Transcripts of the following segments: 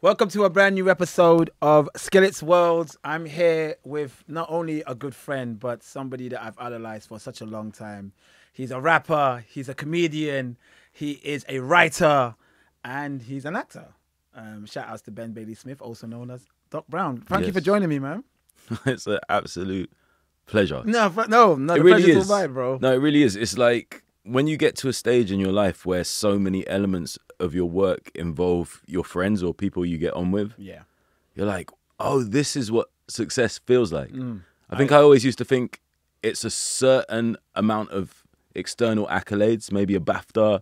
Welcome to a brand new episode of Skillit's World. I'm here with not only a good friend, but somebody that I've idolized for such a long time. He's a rapper, he's a comedian, he is a writer, and he's an actor. Um, shout outs to Ben Bailey Smith, also known as Doc Brown. Thank you for joining me, man. it's an absolute pleasure. No, no, no, it really is. mine, bro. No, it really is. It's like when you get to a stage in your life where so many elements of your work involve your friends or people you get on with, Yeah. you're like, oh, this is what success feels like. Mm. I think I, always used to think it's a certain amount of external accolades, maybe a BAFTA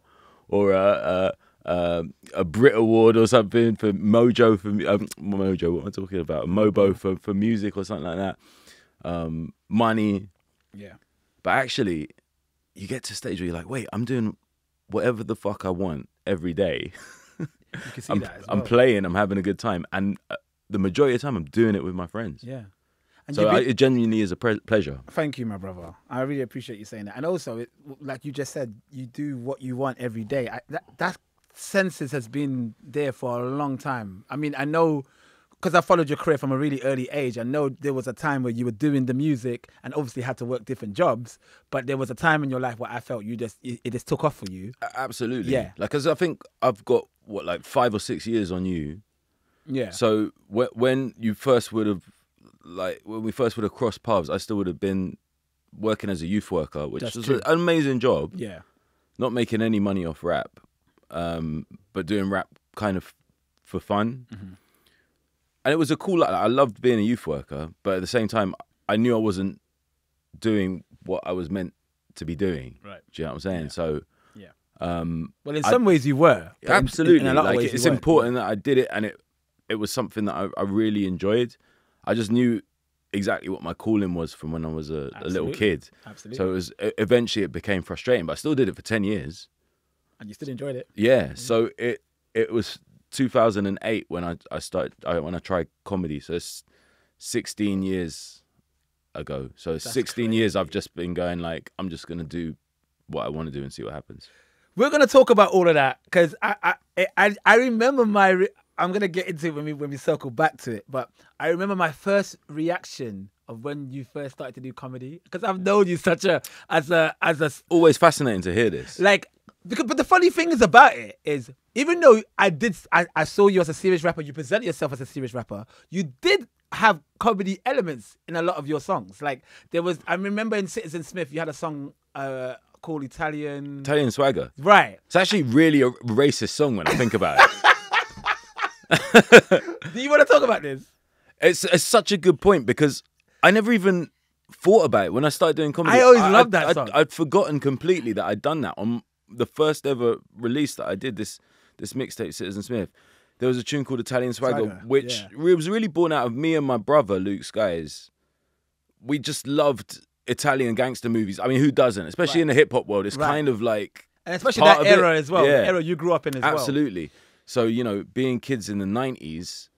or a a, a, a Brit Award or something for Mojo for um, Mojo. What am I talking about? Mobo for for music or something like that. Um, money, Yeah. but actually, you get to a stage where you're like, wait, I'm doing whatever the fuck I want every day. You can see I'm, that as I'm playing, I'm having a good time, and uh, the majority of the time, I'm doing it with my friends. yeah. And So you've I, it genuinely is a pre- pleasure. Thank you, my brother. I really appreciate you saying that. And also, it, like you just said, you do what you want every day. I, that that senses has been there for a long time. I mean, I know because I followed your career from a really early age. I know there was a time where you were doing the music and obviously had to work different jobs. But there was a time in your life where I felt you just it, it just took off for you. Absolutely. Yeah. Like, cause I think I've got what like five or six years on you. Yeah. So wh- when you first would have, like, when we first would have crossed paths, I still would have been working as a youth worker, which That's was true. an amazing job. yeah. Not making any money off rap, um, but doing rap kind of for fun. Mm-hmm. And it was a cool. I loved being a youth worker, but at the same time, I knew I wasn't doing what I was meant to be doing. Right. Do you know what I'm saying? So. Yeah. Um, Well, in I- some ways you were. but in- in- Absolutely, a lot of like ways it's important that I did it, and it it was something that I, I really enjoyed. I just knew exactly what my calling was from when I was a, a little kid. Absolutely. So it was eventually it became frustrating, but I still did it for ten years. and you still enjoyed it. Yeah, so it it was 2008 when I I started I, when I tried comedy. So it's 16 years ago. So That's 16 years I've just been going like I'm just gonna do what I want to do and see what happens. We're gonna talk about all of that because I, I I I remember my re- I'm gonna get into it when we when we circle back to it, but I remember my first reaction of when you first started to do comedy because I've known you such a as a as a Always fascinating to hear this. like because but the funny thing is about it is even though I did I, I saw you as a serious rapper, you present yourself as a serious rapper, you did have comedy elements in a lot of your songs. Like there was I remember in Citizen Smith you had a song uh called Italian Italian swagger. Right. It's actually really a racist song when I think about it. Do you want to talk about this? it's, it's such a good point because I never even thought about it when I started doing comedy. I always loved that I'd, song. I'd forgotten completely that I'd done that on the first ever release that I did this this mixtape, Citizen Smith. There was a tune called Italian Swagger, Swagger, which yeah. was really born out of me and my brother Luke Skies. We just loved Italian gangster movies. I mean, who doesn't? Especially Right. in the hip hop world, it's Right. kind of like And especially Part that of it, era as well. yeah. The era you grew up in as well. Absolutely. So, you know, being kids in the 90s,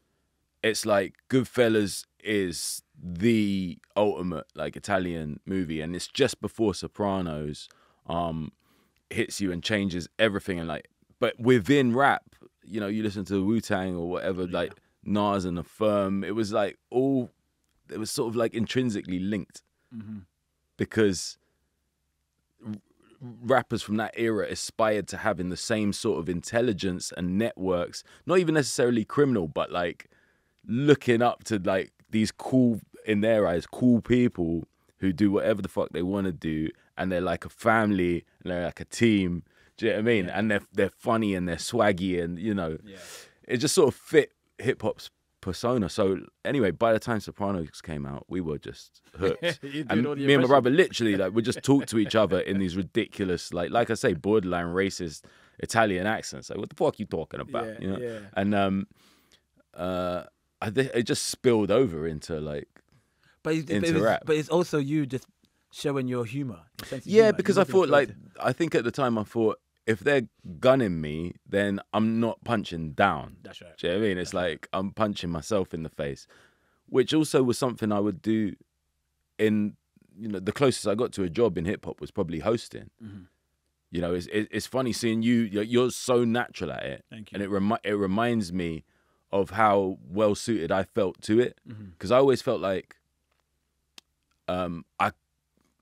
it's like Goodfellas is the ultimate like Italian movie and it's just before Sopranos um hits you and changes everything and like but within rap, you know, you listen to Wu-Tang or whatever like Nas and the Firm, it was like all it was sort of like intrinsically linked. Mm-hmm. because rappers from that era aspired to having the same sort of intelligence and networks not even necessarily criminal but like looking up to like these cool in their eyes cool people who do whatever the fuck they want to do and they're like a family and they're like a team do you know what i mean and they're they're funny and they're swaggy and you know Yeah. it just sort of fit hip hop's persona. So anyway, by the time Sopranos came out, we were just hooked. And me and my brother literally like we just talk to each other in these ridiculous, like like I say, borderline racist Italian accents. Like what the fuck are you talking about? Yeah, you know? yeah. And um, uh, I thi- it just spilled over into like But it's, but, into it's, rap. but it's also you just showing your humor. your sense of Yeah, humor. because I thought like I think at the time I thought if they're gunning me, then I'm not punching down. That's right. Do you know what I mean? It's like I'm punching myself in the face, which also was something I would do in you know the closest I got to a job in hip hop was probably hosting. Mhm. You know, it's it's funny seeing you. You're, so natural at it, Thank you. and it remi- it reminds me of how well suited I felt to it Mm-hmm. because I always felt like um I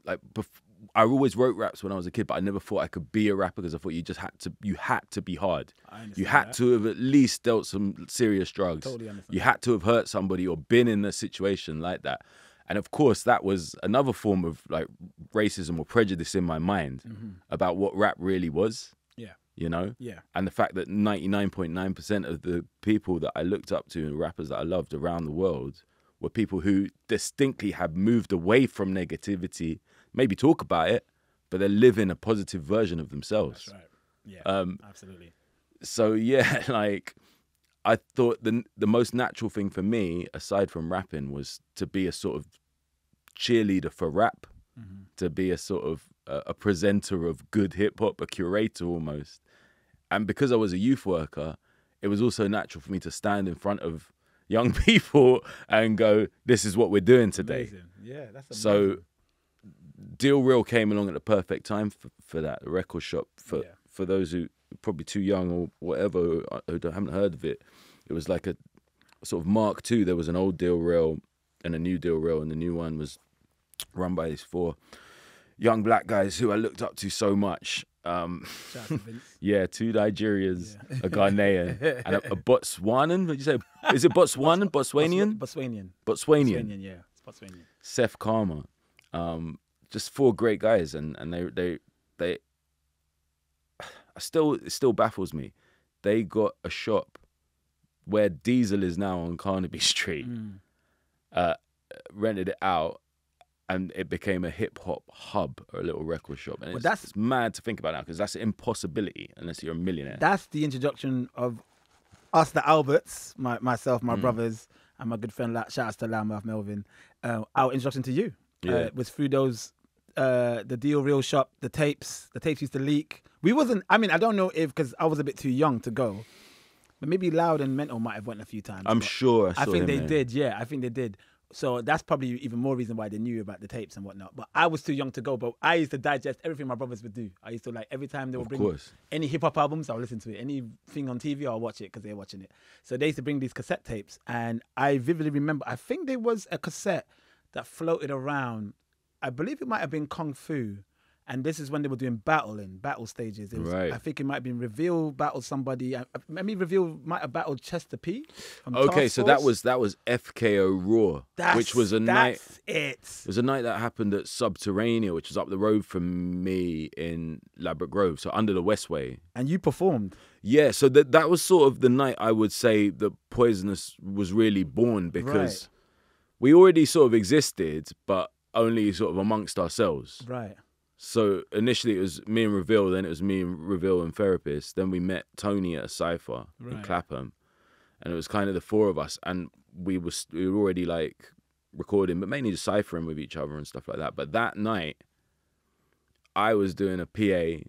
like bef- I always wrote raps when I was a kid, but I never thought I could be a rapper because I thought you just had to you had to be hard. I You had that. to have at least dealt some serious drugs. Totally understand You had to have hurt somebody or been in a situation like that. And of course, that was another form of like racism or prejudice in my mind mm-hmm. about what rap really was. Yeah. you know? Yeah. And the fact that 99.9% of the people that I looked up to and rappers that I loved around the world were people who distinctly had moved away from negativity, maybe talk about it, but they're living a positive version of themselves. That's right. Yeah. Um, absolutely. so yeah, like I thought the the most natural thing for me, aside from rapping, was to be a sort of cheerleader for rap, Mm-hmm. to be a sort of a, a presenter of good hip hop, a curator almost. And because I was a youth worker, it was also natural for me to stand in front of young people and go, "This is what we're doing today." Amazing. Yeah, that's So amazing. Deal Real came along at the perfect time for, for that the record shop. For Yeah. for those who are probably too young or whatever who, don't- haven't heard of it, it was like a sort of Mark II. There was an old Deal Real and a new Deal Real, and the new one was run by these four young black guys who I looked up to so much. Um, Shout out to Vince. yeah, two Nigerians, a Ghanaian, and a, a Botswanan. What did you say? Is it Botswanan? Botswanian? Botswanian. Botswanian. Botswanian, yeah. It's Botswanian. Seth Karma, um, just four great guys, and and they they they. I Still, it still baffles me. They got a shop where Diesel is now on Carnaby Street. Mm. Uh, rented it out, and it became a hip hop hub or a little record shop. And Well, it's, that's- it's mad to think about now because that's an impossibility unless you're a millionaire. That's the introduction of us, the Alberts, my, myself, Mm. my brothers, and my good friend. Shout out to Lamouth Melvin. Uh, our introduction to you Yeah. uh, was through those, uh, the Deal Real shop, the tapes. The tapes used to leak. We wasn't. I mean, I don't know if because I was a bit too young to go, but maybe Loud and Mental might have went a few times. I'm sure. I, I think him they there. did. Yeah, I think they did. So that's probably even more reason why they knew about the tapes and whatnot. But I was too young to go. But I used to digest everything my brothers would do. I used to like every time they would Of bring course. any hip hop albums, I'll listen to it. Anything on TV, I'll watch it because they're watching it. So they used to bring these cassette tapes, and I vividly remember. I think there was a cassette that floated around. I believe it might have been Kung Fu, and this is when they were doing battling, battle stages. Was, Right. I think it might have been Reveal battled somebody. I, I- maybe Reveal might have battled Chester P. Okay, so that was that was FKO Raw, That's, which was a night. it. It was a night that happened at Subterania, which was up the road from me in Ladbroke Grove, so under the Westway. And you performed. Yeah, so that that was sort of the night I would say that Poisonous was really born because Right. we already sort of existed, but only sort of amongst ourselves. Right. So initially it was me and Reveal, then it was me and Reveal and Therapist. Then we met Tony at a cipher in Clapham, and it was kind of the four of us, and we was we were already like recording, but mainly just ciphering with each other and stuff like that. But that night, I was doing a PA.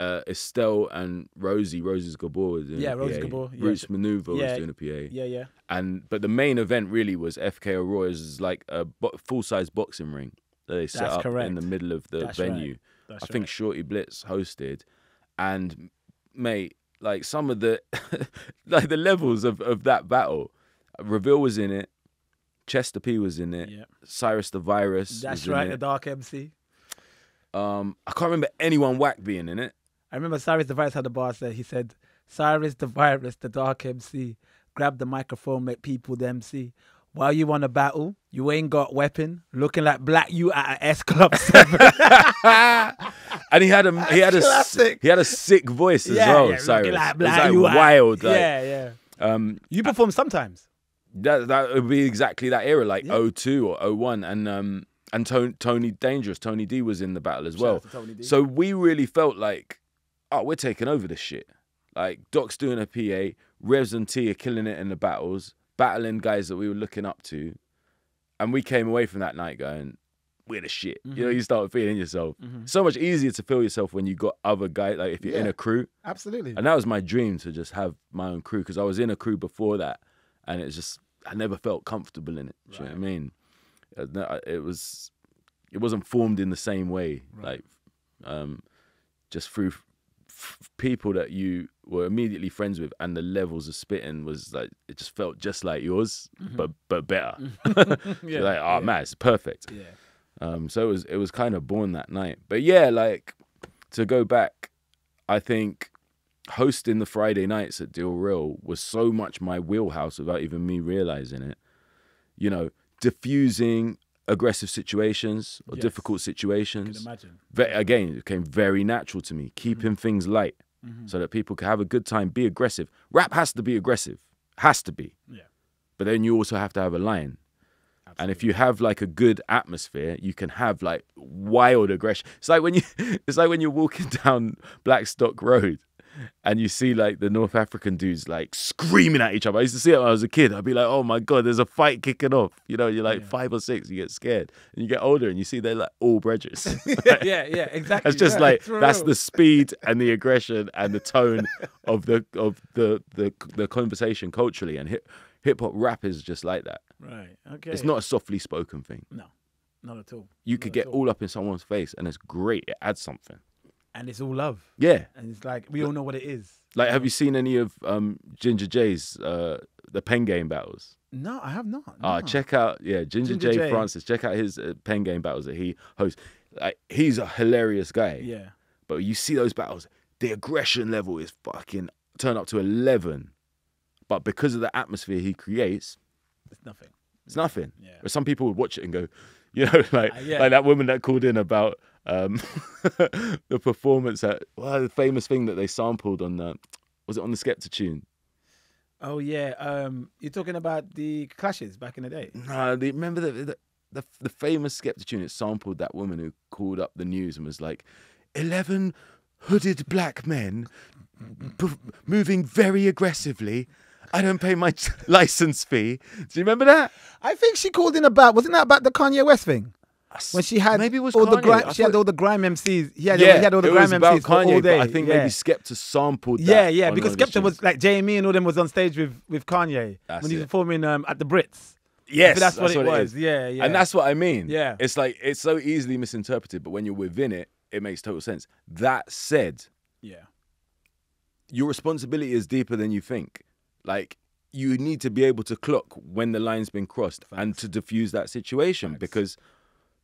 Uh, Estelle and Rosie, Rosie's Gabor was doing Yeah, Rosie Gabor, yeah. Roots Manuva Yeah. was doing a PA. Yeah, yeah. And but the main event really was FKO Raw. It like a bo- full size boxing ring that they set That's up in the middle of the That's right. venue. That's I think. Shorty Blitz hosted, and mate, like some of the like the levels of of that battle. Reveal was in it. Chester P was in it. Yeah. Cyrus the Virus. That's was in right. The Dark MC. Um, I can't remember anyone whack being in it. I remember Cyrus the Virus had a bar there. He said, Cyrus the Virus, the Dark MC, grab the microphone, make people them see. While you want a battle, you ain't got weapon. Looking like black you at a S Club 7. and he had a he had a classic. he had a sick voice as yeah, well. yeah, Cyrus. like it was like wild. Like, yeah, yeah. um, You perform sometimes. that that would be exactly that era, like Yeah. 02 or 01. and um and Tony, Tony Dangerous, Tony D was in the battle as well. out to Tony D. So we really felt like, oh, we're taking over this shit. Like Doc's doing a PA, Revs and T are killing it in the battles, battling guys that we were looking up to, and we came away from that night going, we're the shit. You know, Mm-hmm. you start feeling yourself. So much easier to feel yourself when you got other guys, like if you're in a crew. Absolutely. And that was my dream to just have my own crew because I was in a crew before that, and it's just I never felt comfortable in it. Do you know what I mean? Uh, It was, it wasn't formed in the same way. Like, um, just through f- people that you were immediately friends with, and the levels of spitting was like it just felt just like yours, but but better. Yeah, like, oh yeah. man, it's perfect. Yeah. Um, so it was it was kind of born that night. But yeah, like to go back, I think hosting the Friday nights at Deal Real was so much my wheelhouse without even me realizing it. You know, diffusing aggressive situations or Yes. difficult situations. Again, it became very natural to me, keeping things light Mm-hmm. so that people can have a good time, be aggressive. Rap has to be aggressive, has to be. Yeah. But then you also have to have a line. And if you have like a good atmosphere, you can have like wild aggression. It's like when you it's like when you're walking down Blackstock Road and you see like the North African dudes like screaming at each other. I used to see it when I was a kid. I'd be like, oh my god, there's a fight kicking off. You know, you're like Yeah. five or six, you get scared. And you get older and you see they're like all bridges. yeah, yeah, exactly. That's just yeah, like for that's the speed and the aggression and the tone of the of the the the conversation culturally and hip hip hop rap is just like that. right. Okay. It's not a softly spoken thing. No, not at all. You Not could get all. all up in someone's face and it's great. It adds something. And it's all love, Yeah. and it's like we all know what it is. Like have you seen any of um Ginger J's uh the pen game battles? No, I have not. Ah, no. check out yeah, Ginger, Ginger J, J. Francis. Check out his uh, pen game battles that he hosts. Like he's a hilarious guy. Yeah, But you see those battles, the aggression level is fucking turn up to 11. But because of the atmosphere he creates, it's nothing. it's nothing. Yeah. But some people would watch it and go, you know, like Uh, yeah. like that woman that called in about um, the performance at well, the famous thing that they sampled on the was it on the Skepta tune? Oh yeah, um, you're talking about the clashes back in the day. No, the, remember the, the the the famous Skepta tune? It sampled that woman who called up the news and was like, 11 hooded black men moving very aggressively. I don't pay my license fee. Do you remember that? I think she called in about wasn't that about the Kanye West thing when she had maybe it was all the grime, she had all the grime MCs. He had, yeah, he had all the grime MCs for all day. I think yeah. maybe Skepta sampled that. Yeah, yeah, because one of his Skepta was like JME and all them was on stage with with Kanye That's when he was performing um, at the Brits. yes, that's, what it it was. is. yeah, yeah. And that's what I mean. Yeah. It's like it's so easily misinterpreted, but when you're within it, it makes total sense. That said, yeah, your responsibility is deeper than you think. Like you need to be able to clock when the line's been crossed and to diffuse that situation Facts. because,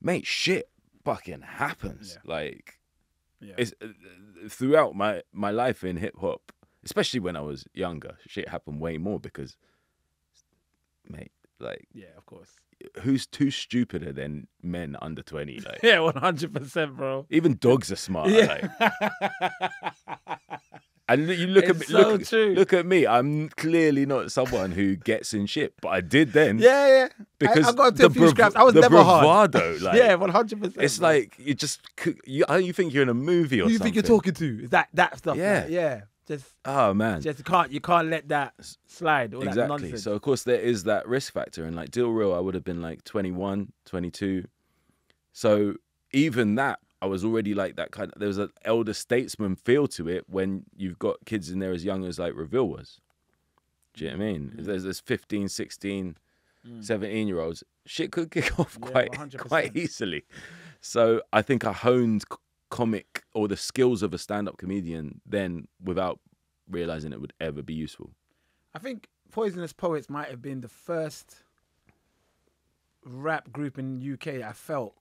mate, shit fucking happens. Yeah. Like yeah. it's uh, throughout my my life in hip hop, especially when I was younger, shit happened way more because, mate, like yeah, of course. who's too stupider than men under twenty? Like Yeah, one hundred percent, bro. even dogs are smart. Yeah. Like, and you look at me, so look, true. look at me. I'm clearly not someone who gets in shit, but I did then. Yeah, yeah. because I, I got into a few brav- scraps. I was never hard. bravado, Like, yeah, one hundred percent. it's like you just you, I- you think you're in a movie or who you something. think you're talking to? Is that that stuff? Yeah. like, yeah. Just Oh man, just can't you can't let that slide or that exactly. nonsense. So of course there is that risk factor, and like Deal Real, I would have been like 21, 22. So even that, I was already like that kind of. There was an elder statesman feel to it when you've got kids in there as young as like Reveal was. Do you know what I mean? Mm. There's there's 15, 16, 17 year olds. Shit could kick off Yeah, quite 100%. quite easily. So I think I honed comic or the skills of a stand up comedian then without realizing it would ever be useful. I think Poisonous Poets might have been the first rap group in UK I felt.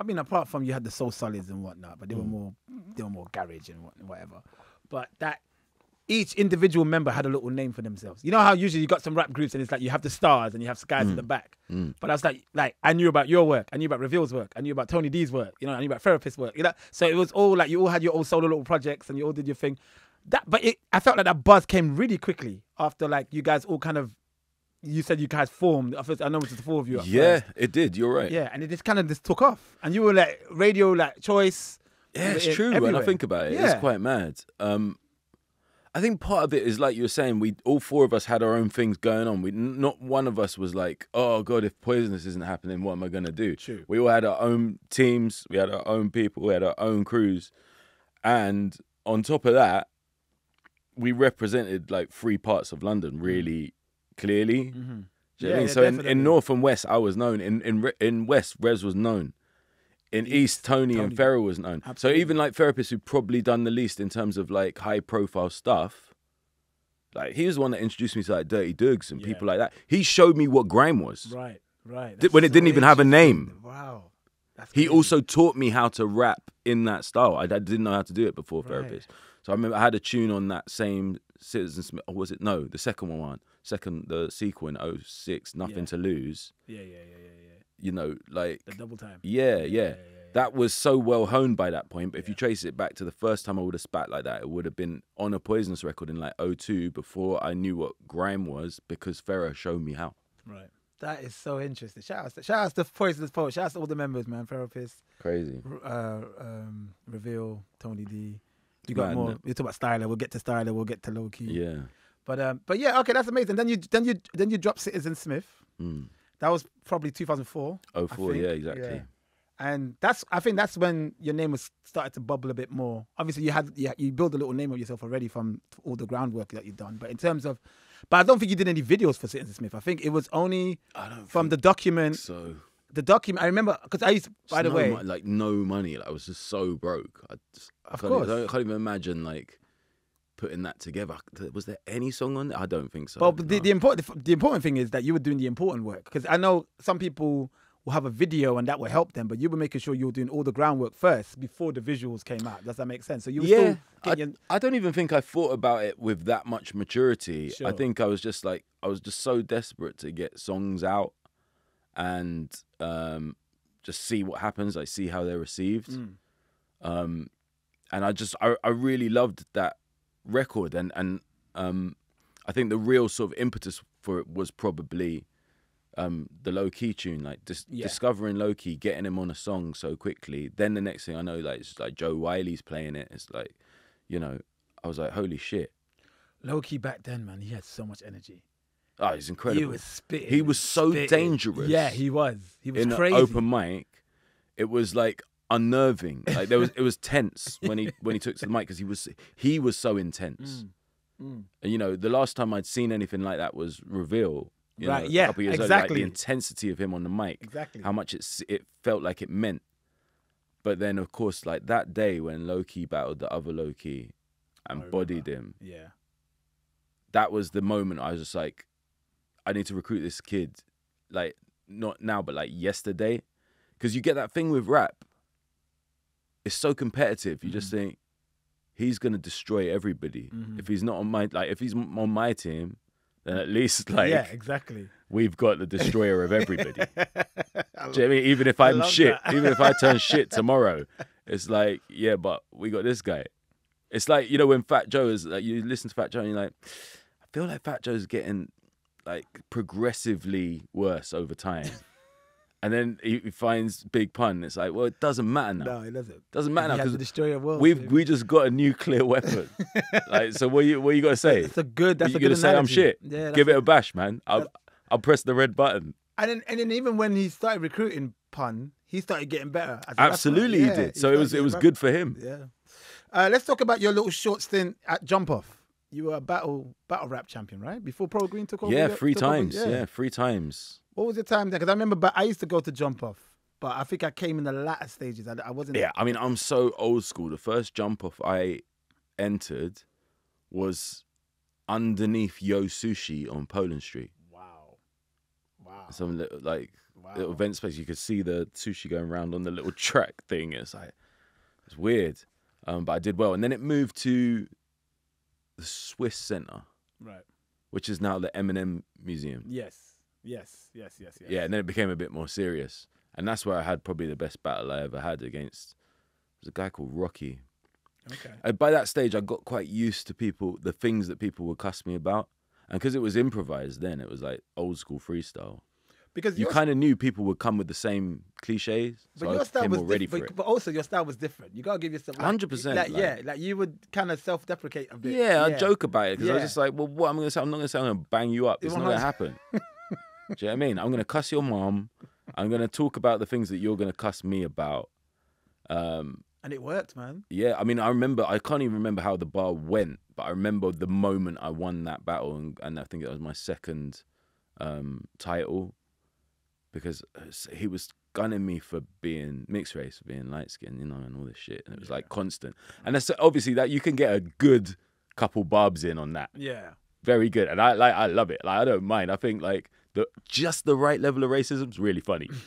I mean, apart from you had the Soul Solids and whatnot, but they were mm. more they were more garage and whatever. But that each individual member had a little name for themselves. You know how usually you got some rap groups and it's like you have the stars and you have guys in the mm. back. Mm. But I was like, like I knew about your work, I knew about Reveal's work, I knew about Tony D's work, you know, I knew about Therapist's work. You know, so it was all like you all had your own solo little projects and you all did your thing. That, but it, I felt like that buzz came really quickly after like you guys all kind of. You said you guys formed. First, I know it was the four of you. Yeah, first. it did. You're right. yeah, and it just kind of just took off, and you were like radio, like choice. Yeah, it's e- true. When I think about it, Yeah. it's quite mad. Um, I think part of it is like you were saying. We all four of us had our own things going on. We not one of us was like, "Oh God, if poisonous isn't happening, what am I gonna do?" True. We all had our own teams. We had our own people. We had our own crews, and on top of that, we represented like three parts of London really clearly. Do you know what I. Mean? yeah, so in, in North and West, I was known. In in in West, Rez was known. In East, Tony, Tony. and Ferro was known. So even like therapists who probably done the least in terms of like high profile stuff, Like he was the one that introduced me to like Dirty Dugs and Yeah. people like that. He showed me what grime was Right, right. Di- when it That's didn't even have a name. Wow. That's He also taught me how to rap in that style. I, I didn't know how to do it before Right. therapist. So I remember I had a tune on that same Citizen Smith. Or was it no? The second one, one, second the sequel in 06, Nothing Yeah. to Lose. Yeah, yeah, yeah, yeah, yeah. You know, like The double time. yeah, yeah, yeah. yeah. That was so well honed by that point. But if you trace it back to the first time I would have spat like that, it would have been on a Poisonous record in like 02 before I knew what grime was because Farrah showed me how. Right. That is so interesting. Shout out, to, shout out to Poisonous Poet. Shout out to all the members, man. Therapist, Crazy. uh, um, Reveal, Tony D. You got more. You talk about Styler. We'll get to Styler. We'll get to Lowkey. Yeah. But um, but yeah, okay, that's amazing. Then you then you then you drop Citizen Smith. Mm. That was probably 2004. I 04, yeah, exactly. Yeah. And that's I think that's when your name was started to bubble a bit more. Obviously, you had you, you build a little name of yourself already from all the groundwork that you've done. But in terms of, but I don't think you did any videos for Citizen Smith. I think it was only I don't from the document. so. The document I remember because I used. To, by Just the no way, mo- like no money. Like I was just so broke. I, just, I Of can't, even- I course. don't- I can't even imagine like putting that together. Was there any song on it? I don't think so. Well, but the, no. the important the important thing is that you were doing the important work because I know some people will have a video and that will help them, but you were making sure you were doing all the groundwork first before the visuals came out. Does that make sense? So you were yeah, still I, your, I don't even think I thought about it with that much maturity. I think I was just like I was just so desperate to get songs out and um, just see what happens. Like see how they're received. Mm. Um, and I just I, I really loved that record and and um, I think the real sort of impetus for it was probably um, the Lowkey tune, like dis- Yeah. discovering Lowkey, getting him on a song so quickly. Then the next thing I know, like it's like Jo Whiley's playing it. It's like, you know, I was like, holy shit! Lowkey back then, man. He had so much energy. Oh, he's incredible. He was spitting. He was so spitting. dangerous. Yeah, he was. He was in crazy. an open mic, it was like unnerving. Like there was, it was tense when he when he took to the mic because he was he was so intense. Mm. And you know, the last time I'd seen anything like that was Reveal. You Right, know, yeah, a couple years earlier, like exactly. the intensity of him on the mic, Exactly. how much it it felt like it meant. But then, of course, like that day when Lowkey battled the other Loki and bodied him, Yeah. that was the moment I was just like, I need to recruit this kid, like not now, but like yesterday, because you get that thing with rap. It's so competitive. You Mm. just think he's gonna destroy everybody. Mhm. If he's not on my like, if he's on my team, then at least like yeah, exactly. we've got the destroyer of everybody. Do you know what I mean? Even if I'm shit, even if I turn shit tomorrow, it's like, yeah, but we got this guy. It's like, you know, when Fat Joe is like, you listen to Fat Joe and you're like, I feel like Fat Joe's getting like progressively worse over time. and then he he finds Big Pun. It's like, well, it doesn't matter now. No, it doesn't. Doesn't matter He now has to because destroy a world. we've we just got a nuclear weapon. like, so what you what you got to say? That's a good. That's you a gonna say I'm shit? Yeah. Give it a bash, man. I'll I'll press the red button. And then, and then even when he started recruiting Pun, he started getting better. rapper. Absolutely, Yeah, he did. So started it was it was good for him. Yeah. Uh, let's talk about your little short stint at Jump Off. You were a battle battle rap champion, right? Before Pro Green took over. Yeah, three took over- times. Yeah. three times. What was your time there? Because I remember, but I used to go to Jump Off, but I think I came in the latter stages. I, I wasn't. Yeah, I mean, I'm so old school. The first jump off I entered was underneath Yo Sushi on Poland Street. Wow. Wow. Some little like Wow. little event space. You could see the sushi going around on the little track thing. It's like it's weird, um, but I did well. And then it moved to the Swiss Center, Right. which is now the M&M Museum. Yes. Yes. Yes. Yes. Yes. Yeah, and then it became a bit more serious, and that's where I had probably the best battle I ever had against. There's a guy called Rocky. Okay. And by that stage, I got quite used to people, the things that people would cuss me about, and because it was improvised, then it was like old school freestyle. Because You kind of knew people would come with the same cliches, but so your I style was ready for it. But also your style was different. You gotta give yourself like, 100%, Like, like- yeah, like you would kind of self-deprecate a bit. Yeah, I joke about it because I was just like, well, what I'm gonna say? I'm not gonna say I'm gonna bang you up. It's not gonna happen. Do you know what I mean? I'm gonna cuss your mom. I'm gonna talk about the things that you're gonna cuss me about. Um, and it worked, man. Yeah, I mean, I remember. I can't even remember how the bar went, but I remember the moment I won that battle, and, and I think it was my second um, title because uh, he was gunning me for being mixed race, for being light skinned, you know, and all this shit, and it was like constant. And that's obviously that you can get a good couple barbs in on that. Yeah. very good, and I like I love it. Like I don't mind. I think like the just the right level of racism is really funny.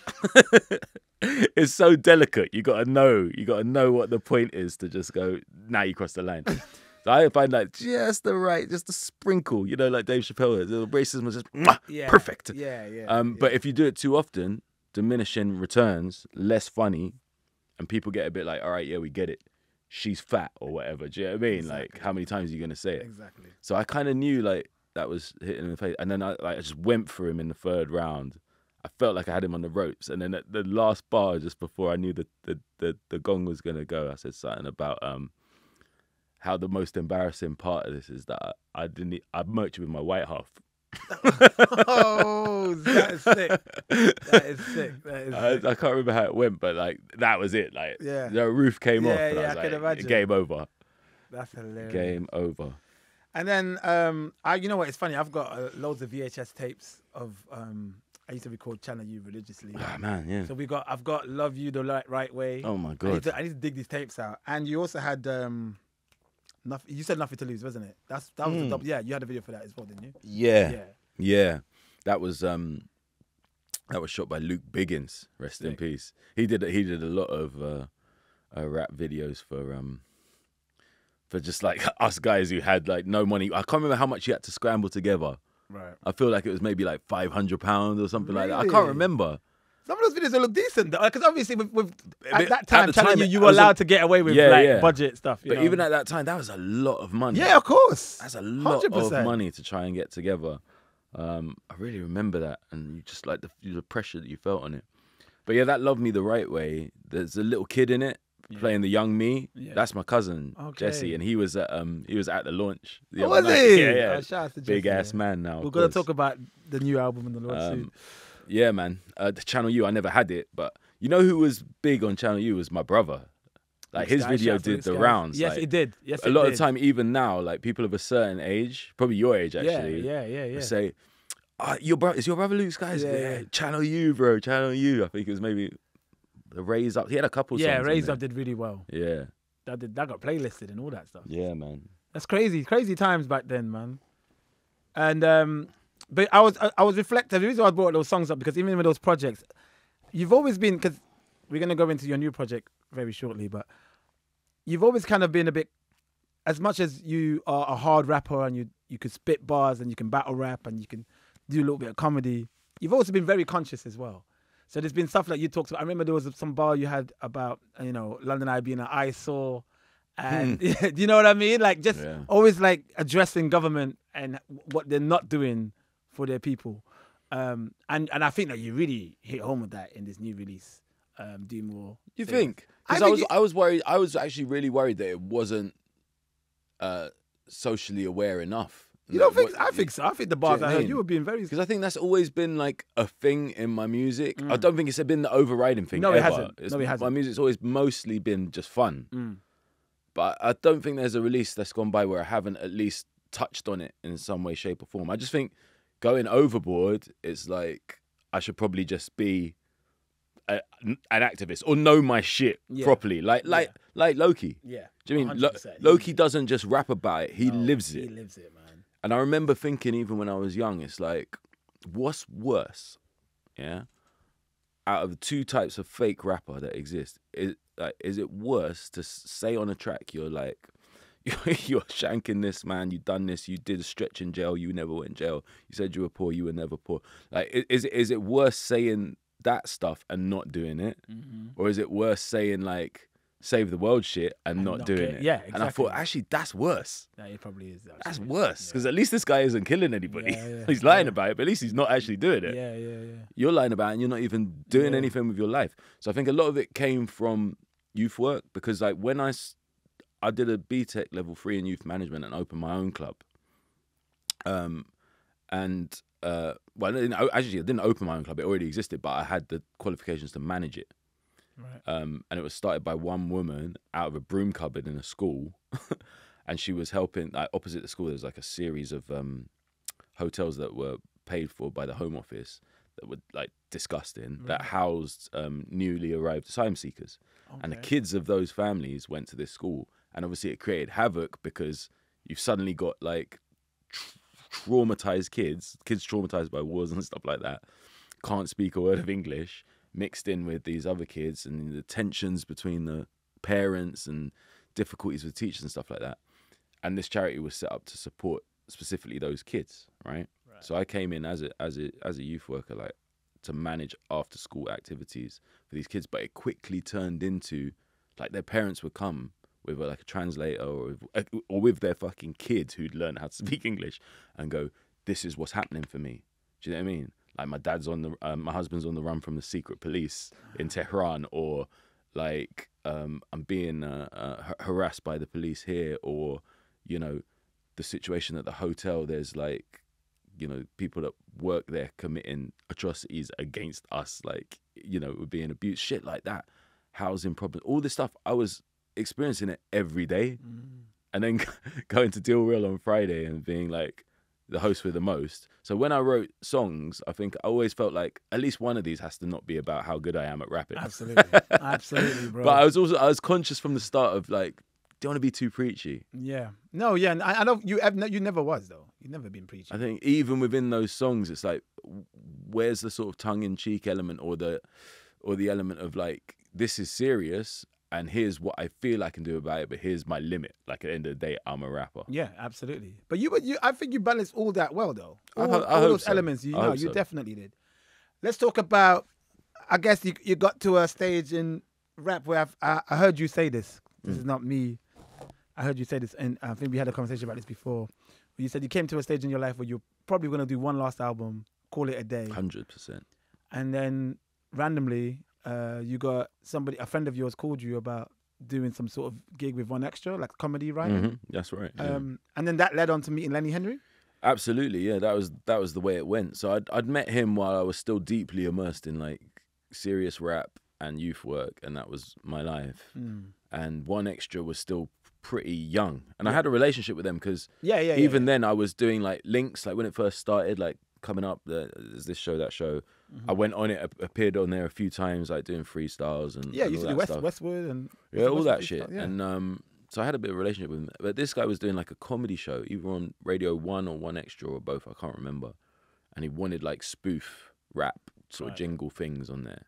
it's so delicate. You got to know. You got to know what the point is to just go. Now you cross the line. I find like just the right, just a sprinkle. You know, like Dave Chappelle. The racism was just mwah, Yeah. perfect. Yeah, yeah. Um, but if you do it too often, diminishing returns, less funny, and people get a bit like, all right, yeah, we get it. She's fat or whatever. Do you know what I mean? Like, how many times are you gonna say it? exactly. So I kind of knew like that was hitting in the face, and then I like I just went for him in the third round. I felt like I had him on the ropes, and then at the last bar, just before I knew that the, the the gong was gonna go, I said something about um how the most embarrassing part of this is that I, didn't I merged with my white half. oh, that is sick. That is sick. That is I, sick. I can't remember how it went, but like that was it. Like Yeah. the roof came off, Yeah, I yeah, was I can imagine. game over, That's hilarious. game over. And then, um, I, you know what? It's funny. I've got uh, loads of VHS tapes of. Um, I used to record Channel U religiously. Ah man, yeah. So we got. I've got Love You the Right, right Way. Oh my I need, god. to, I need to dig these tapes out. And you also had. Um, nothing, you said nothing to lose, wasn't it? That's that was the Mm. double, yeah. You had a video for that as well, didn't you? Yeah. Yeah. Yeah, that was um, that was shot by Luke Biggins. Rest in peace. He did he did a lot of uh, uh, rap videos for um, for just like us guys who had like no money. I can't remember how much you had to scramble together. Right. I feel like it was maybe like five hundred pounds or something like that. I can't remember. Some of those videos will look decent though, because obviously with, with at that time, Channel time, U, it you were was a- allowed to get away with Yeah, like yeah. budget stuff. You But know? even at that time, that was a lot of money. yeah, of course. That's a lot 100%. of money to try and get together. Um, I really remember that, and you just like the, the pressure that you felt on it. But yeah, that "Love Me the Right Way." There's a little kid in it playing the young me. Yeah. That's my cousin Okay. Jesse, and he was at um he was at the launch. The Oh, was night. he? Yeah, yeah. Oh, shout out to Big ass yeah. man now. We're gonna talk about the new album and the Lord soon. Yeah, man. Uh, the Channel U, I never had it, but you know who was big on Channel U was my brother. Like his video shout out to did the rounds. Yes, like, it did. Yes, a lot did. of time, even now, like people of a certain age, probably your age actually, yeah, yeah, yeah. say, uh, "Your brother is your brother Luke Skies? Yeah, Yeah, yeah. Channel U, bro, Channel U." I think it was maybe the Raise Up. He had a couple. yeah, songs Raise. Up did really well. Yeah, That did that got playlisted and all that stuff. yeah, man. That's crazy, crazy times back then, man. And um, but I was I, I was reflective. The reason why I brought those songs up because even with those projects, you've always been because we're gonna go into your new project very shortly, but you've always kind of been a bit as much as you are a hard rapper and you you could spit bars and you can battle rap and you can do a little bit of comedy. You've also been very conscious as well. So there's been stuff like you talked about. I remember there was some bar you had about you know London Eye being an eyesore, and hmm. do you know what I mean? Like just Yeah. always like addressing government and what they're not doing for their people. Um, and and I think that you really hit home with that in this new release. Um, do more. You things. think? I Because I, think was, I was worried. I was actually really worried that it wasn't uh, socially aware enough. You don't Like, think? what- I think so. I think the bars I heard mean? you were being very. Because I think that's always been like a thing in my music. I don't think it's been the overriding thing. Mm. No, it hasn't. It's- No, it My hasn't. My music's always mostly been just fun. Mm. But I don't think there's a release that's gone by where I haven't at least touched on it in some way, shape, or form. I just think going overboard is like I should probably just be a, an activist or know my shit Yeah. properly, like like like Lowkey. Yeah. Do you mean Lo- Lowkey doesn't just rap about it; he No, lives it. He lives it, man. And I remember thinking, even when I was young, it's like, what's worse? Yeah. Out of the two types of fake rapper that exist, is like, is it worse to say on a track you're like, you're shanking this man, you done this, you did a stretch in jail, you never went in jail, you said you were poor, you were never poor. Like, is it is it worse saying that stuff and not doing it, mm-hmm. or is it worse saying like save the world shit and, And not, not doing get- it? yeah, exactly. And I thought actually that's worse. Yeah, it probably is. That's worse because at least this guy isn't killing anybody. Yeah, yeah, he's lying yeah. about it, but at least he's not actually doing it. Yeah, yeah, yeah. You're lying about it and you're not even doing Yeah. anything with your life. So I think a lot of it came from youth work because like when I I did a BTEC level three in youth management and opened my own club. Um, and uh, well, I didn't, actually, I didn't open my own club; it already existed, but I had the qualifications to manage it. Right. Um, and it was started by one woman out of a broom cupboard in a school, and she was helping. Like opposite the school, there's like a series of um, hotels that were paid for by the Home Office that were like disgusting that housed um, newly arrived asylum seekers, and the kids of those families went to this school, and obviously it created havoc because you've suddenly got like tr- traumatized kids, kids traumatized by wars and stuff like that, can't speak a word of English, mixed in with these other kids and the tensions between the parents and difficulties with teachers and stuff like that. And this charity was set up to support specifically those kids, right? So I came in as a as a as a youth worker, like to manage after school activities for these kids, but it quickly turned into like their parents would come with like a translator or with, or with their fucking kids who'd learn how to speak English and go, "This is what's happening for me." Do you know what I mean? Like my dad's on the, um, my husband's on the run from the secret police in Tehran, or like um, I'm being uh, uh, harassed by the police here, or you know, the situation at the hotel. There's like you know people that work there committing atrocities against us like you know being abused shit like that housing problems all this stuff i was experiencing it every day mm. and then going to deal real on friday and being like the host with the most so when i wrote songs i think i always felt like at least one of these has to not be about how good i am at rapping Absolutely, absolutely, bro. but i was also i was conscious from the start of like don't want to be too preachy yeah, no, yeah, I, I don't. You have, you never was though. You've never been preachy. I think even within those songs, it's like, where's the sort of tongue-in-cheek element, or the, or the element of like, this is serious, and here's what I feel I can do about it, but here's my limit. Like at the end of the day, I'm a rapper. Yeah, absolutely. But you, but you, I think you balanced all that well, though. I All, ho- I all those so. elements, you I know, you so. definitely did. Let's talk about. I guess you you got to a stage in rap where I've, I I heard you say this. This Mm. is not me. I heard you say this, and I think we had a conversation about this before. You said you came to a stage in your life where you're probably going to do one last album, call it a day, Hundred percent. and then randomly, uh, you got somebody, a friend of yours, called you about doing some sort of gig with 1Xtra, like comedy writing. That's right. yeah. Um, and then that led on to meeting Lenny Henry. Absolutely, yeah. That was that was the way it went. So I'd I'd met him while I was still deeply immersed in like serious rap and youth work, and that was my life. And 1Xtra was still pretty young, and I had a relationship with them because Yeah, yeah, yeah, even then I was doing like links, like when it first started, like coming up. The, there's this show, that show. Mm-hmm. I went on it, appeared on there a few times, like doing freestyles and Yeah, and you used all to do West, stuff. Westwood and Yeah, all Westwood that shit. Yeah. And um, so I had a bit of a relationship with him. But this guy was doing like a comedy show, either on Radio One or 1Xtra or both. I can't remember. And he wanted like spoof rap sort of jingle things on there.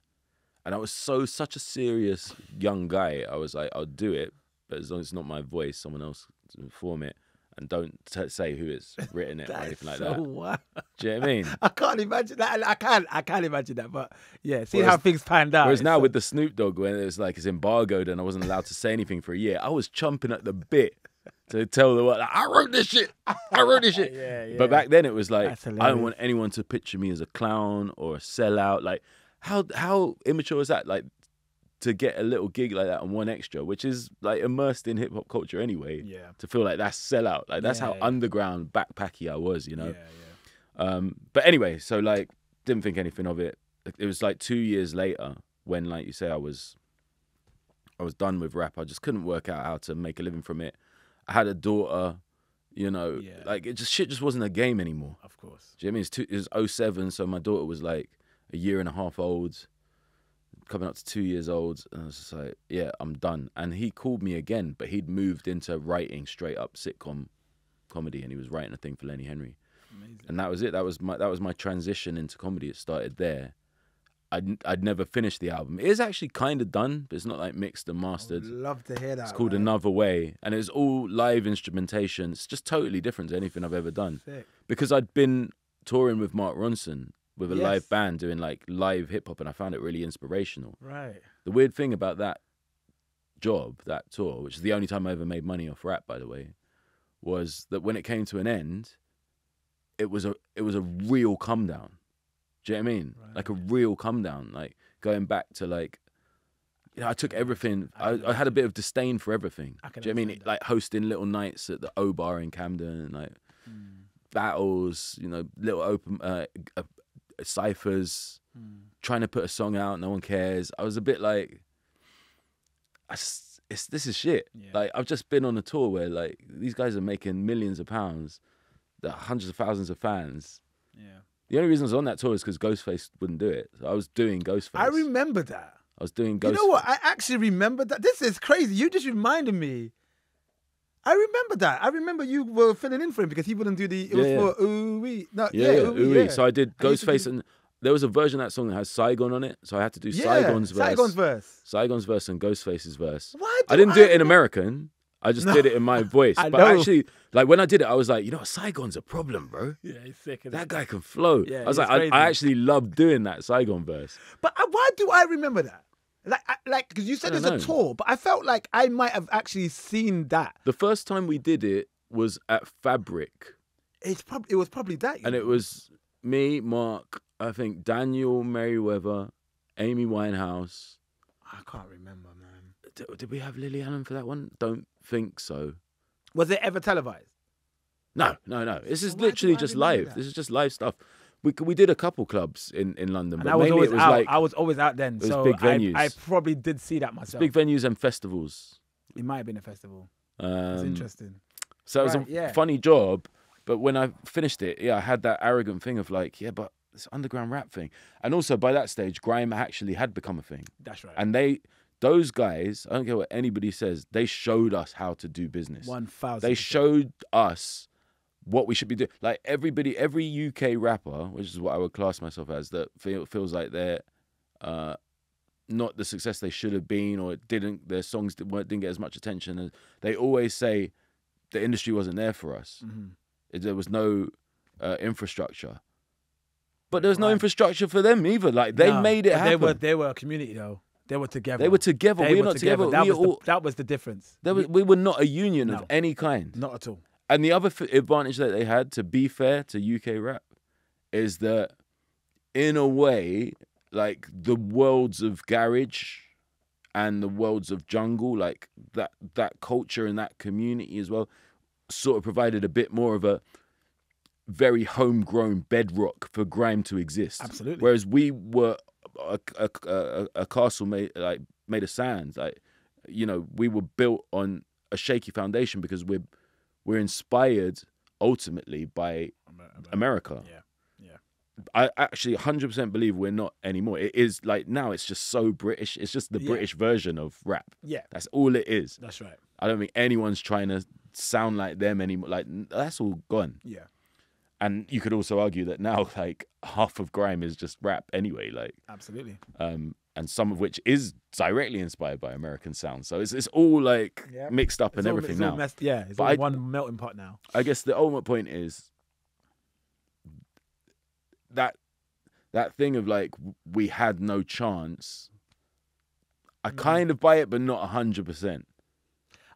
And I was so such a serious young guy. I was like, I'll do it, but as long as it's not my voice, someone else to inform it, and don't t- say who has written it or anything like so that. Do you know what I mean? I can't imagine that. I can't. I can't imagine that. But yeah, see Whereas- how things panned out. Whereas now so- with the Snoop Dogg, when it was like it's embargoed and I wasn't allowed to say anything for a year, I was chomping at the bit to tell the world, like, I wrote this shit. I wrote this shit. Yeah, yeah. But back then it was like I don't want anyone to picture me as a clown or a sellout. Like how how immature is that? Like to get a little gig like that on 1Xtra, which is like immersed in hip hop culture anyway. Yeah. To feel like that's sellout. Like that's how Yeah, yeah. underground backpacky I was, you know. Yeah, yeah. Um, but anyway, so like, didn't think anything of it. It was like two years later when, like you say, I was, I was done with rap. I just couldn't work out how to make a living from it. I had a daughter, you know, Yeah. like it just shit just wasn't a game anymore. Of course. Do you know what I mean? It's two, it was 07, so my daughter was like a year and a half old, coming up to two years old, and I was just like, yeah, I'm done. And he called me again, but he'd moved into writing straight up sitcom comedy, and he was writing a thing for Lenny Henry Amazing. and that was it. That was my that was my transition into comedy. It started there. I'd I'd never finished the album. It is actually kind of done, but it's not like mixed and mastered. Love to hear that. It's called man. Another Way, and it's all live instrumentation. It's just totally different to anything I've ever done Sick. because I'd been touring with Mark Ronson with a Yes. live band doing like live hip hop, and I found it really inspirational. Right. The weird thing about that job, that tour, which is the only time I ever made money off rap, by the way, was that when it came to an end, it was a it was a real come down. Do you know what I mean? Like a real come down. Like going back to like you know, I took everything. I, I had a bit of disdain for everything. I can Do you know what I mean? that. Like hosting little nights at the O Bar in Camden, like Hmm. battles, you know, little open uh, uh, ciphers, Hmm. trying to put a song out, no one cares. I was a bit like, I it's this is shit. Yeah. Like I've just been on a tour where like these guys are making millions of pounds, hundreds of thousands of fans. Yeah. The only reason I was on that tour is because Ghostface wouldn't do it. So I was doing Ghostface. I remember that. I was doing Ghostface. You know what? I actually remember that. This is crazy. You just reminded me. I remember that. I remember you were filling in for him because he wouldn't do the. It was Yeah, for ooh wee. No, Yeah, yeah, yeah, ooh wee, yeah. So I did I used Ghostface, do- and there was a version of that song that has Saigon on it. So I had to do yeah, Saigon's verse, Saigon's verse. Saigon's verse, and Ghostface's verse. Why? I didn't do it in American. I just No. did it in my voice. I but know. actually, like when I did it, I was like, you know, what? Saigon's a problem, bro. Yeah, he's sick. isn't That he? guy can flow. Yeah, I was like, I. I actually loved doing that Saigon verse. But uh, why do I remember that? Like, like, because you said there's don't a tour, but I felt like I might have actually seen that. The first time we did it was at Fabric, It's probably it was probably that. and it was me, Mark, I think Daniel Merriweather, Amy Winehouse. I can't remember, man. Did, did we have Lily Allen for that one? Don't think so. Was it ever televised? No, no, no. This is why literally just live. This is just live stuff. We we did a couple clubs in, in London, And but I was always it was out. like I was always out then, so big I, venues. I probably did see that myself. big venues and festivals. it might have been a festival. Um, It's interesting. So it was a yeah. funny job, but when I finished it, yeah, I had that arrogant thing of like, yeah, but this underground rap thing, and also by that stage, grime actually had become a thing, That's right. and they, those guys, I don't care what anybody says, they showed us how to do business. One thousand. They showed us what we should be doing. Like everybody, every UK rapper, which is what I would class myself as, that feel, feels like they're uh, not the success they should have been, or it didn't their songs didn't, didn't get as much attention. And they always say the industry wasn't there for us. Mhm. It- There was no uh, infrastructure. But there was no Right. infrastructure for them either. Like they No, made it happen. They were they were a community though. They were together. They were together. They we were not together. That We was all, the, that was the difference. there was, we were not a union of any kind. Not at all. And the other f- advantage that they had, to be fair to UK rap, is that in a way, like the worlds of garage and the worlds of jungle, like that that culture and that community as well, sort of provided a bit more of a very homegrown bedrock for grime to exist. Absolutely. Whereas we were a, a, a, a castle made like made of sand, like you know, we were built on a shaky foundation because we're we're inspired ultimately by America. Yeah. Yeah. I actually 100% believe we're not anymore. It is like now it's just so British. It's just the Yeah. British version of rap. Yeah. That's all it is. That's right. I don't think anyone's trying to sound like them anymore. Like that's all gone. Yeah. And you could also argue that now like half of grime is just rap anyway. Like Absolutely. um, and some of which is directly inspired by American sound. So it's it's all like mixed up and all- everything it's now. messed- yeah. It's But all I- one melting pot now. I guess the ultimate point is that that thing of like we had no chance. I Mm. kind of buy it, but not hundred percent.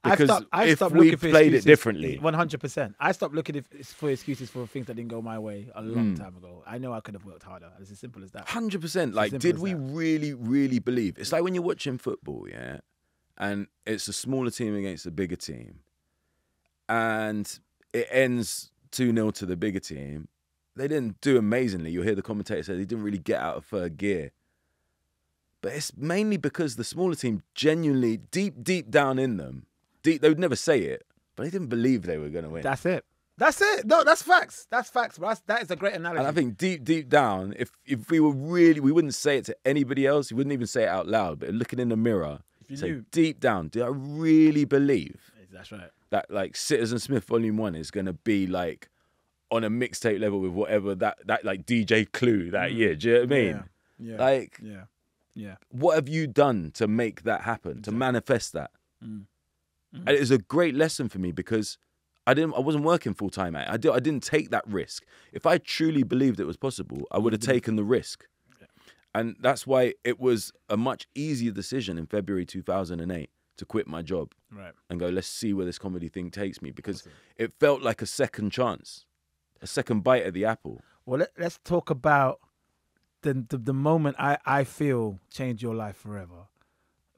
Because stopped, I've if stopped we looking for played it differently- One hundred percent. I stopped looking for excuses for things that didn't go my way a long Mm. time ago. I know I could have worked harder. It's as simple as that. Hundred percent. Like, did we that. really, really believe? It's like when you're watching football, yeah, and it's a smaller team against a bigger team, and it ends two 0 to the bigger team. They didn't do amazingly. You'll hear the commentator say they didn't really get out of third gear. But it's mainly because the smaller team genuinely, deep, deep down in them, deep, they would never say it, but they didn't believe they were going to win. That's it. That's it. No, that's facts. That's facts. Bro. That's, that is a great analogy. And I think deep, deep down, if if we were really, we wouldn't say it to anybody else. We wouldn't even say it out loud. But looking in the mirror, If you say knew- deep down, do I really believe that's right. that like Citizen Smith Volume One is gonna be like on a mixtape level with whatever that that like DJ Clue that year? Do you know what I mean? Mm. Yeah. Yeah. Like, yeah. Yeah. what have you done to make that happen? To manifest that? Mm. Mm-hmm. And it was a great lesson for me because. I didn't. I wasn't working full time at it. I did. I didn't take that risk. If I truly believed it was possible, I would have mm-hmm. taken the risk. And that's why it was a much easier decision in February 2008 to quit my job Right. and go, let's see where this comedy thing takes me because it felt like a second chance, a second bite at the apple. Well, let, let's talk about the, the the moment I I feel changed your life forever,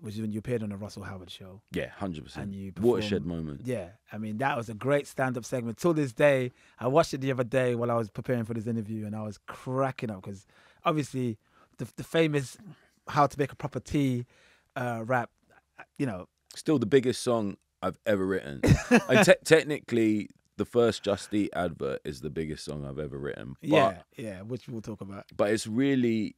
which is when you appeared on the Russell Howard show. Yeah, 100%. And you Watershed moment. Yeah, I mean that was a great stand-up segment. Till this day, I watched it the other day while I was preparing for this interview, and I was cracking up because obviously the the famous "How to Make a Proper Tea" uh, rap, you know, Still the biggest song I've ever written. and te- technically, the first Just Eat advert is the biggest song I've ever written. But yeah, yeah, which we'll talk about. but it's really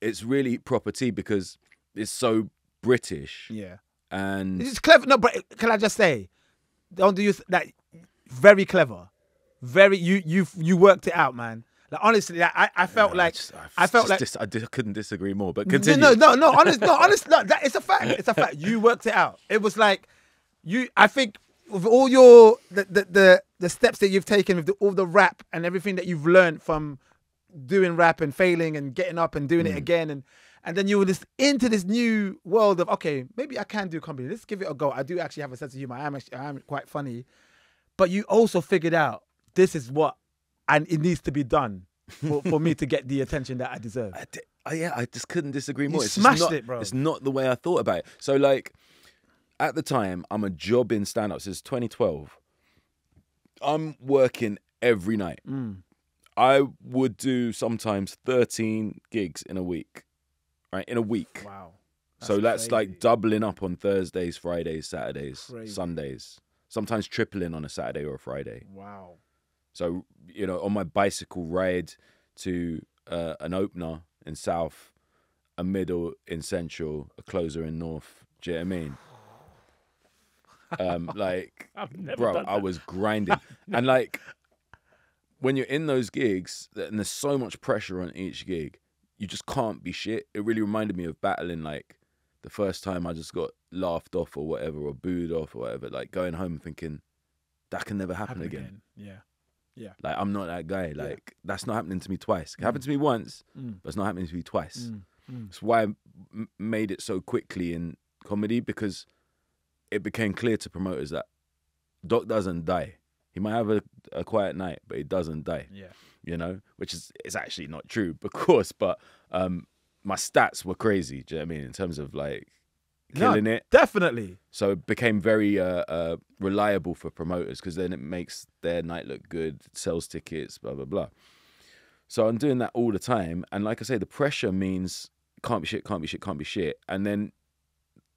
it's really proper tea because it's so British Yeah, and it's clever. No, but can I just say, don't do you like very clever, very you you you worked it out, man. Like honestly, I I felt like just- I felt like dis- I di- couldn't disagree more. But no, continue. no, no, no, honest, no, honest, no, that, it's a fact. It's a fact. You worked it out. It was like you. I think with all your the the the, the steps that you've taken with the, all the rap and everything that you've learned from doing rap and failing and getting up and doing it mm. again and and then you were just into this new world of okay, maybe I can do comedy. Let's give it a go. I do actually have a sense of humor. I am actually, I am quite funny, but you also figured out this is what and it needs to be done for, for me to get the attention that I deserve. I oh, yeah, I just couldn't disagree more. it's smashed not, it, bro. It's not the way I thought about it. So like, at the time, I'm a job in stand up since 2012. I'm working every night. Mm. I would do sometimes 13 gigs in a week, right? In a week. Wow. so that's crazy. like doubling up on Thursdays, Fridays, Saturdays, Crazy. Sundays. Sometimes tripling on a Saturday or a Friday. Wow. So you know, on my bicycle ride to uh, an opener in South, a middle in Central, a closer in North. Do you know what I mean? Um, like, I've never bro, I was grinding, and like, when you're in those gigs, and there's so much pressure on each gig, you just can't be shit. It really reminded me of battling like the first time I just got laughed off or whatever, or booed off or whatever. Like going home thinking that can never happen, Happen again. again. Yeah. Like I'm not that guy. Yeah. Like that's not happening to me twice. It happened to me once, Mm. but it's not happening to me twice. Mm. Mm. That's why I m- made it so quickly in comedy because it became clear to promoters that Doc doesn't die. He might have a, a quiet night, but he doesn't die. Yeah. You know, which is is actually not true, of course. But um, my stats were crazy. Do you know what I mean? In terms of like No, killing it. Definitely. So it became very uh, uh, reliable for promoters because then it makes their night look good, sells tickets, blah blah blah. So I'm doing that all the time, and like I say, the pressure means can't be shit, can't be shit, can't be shit, and then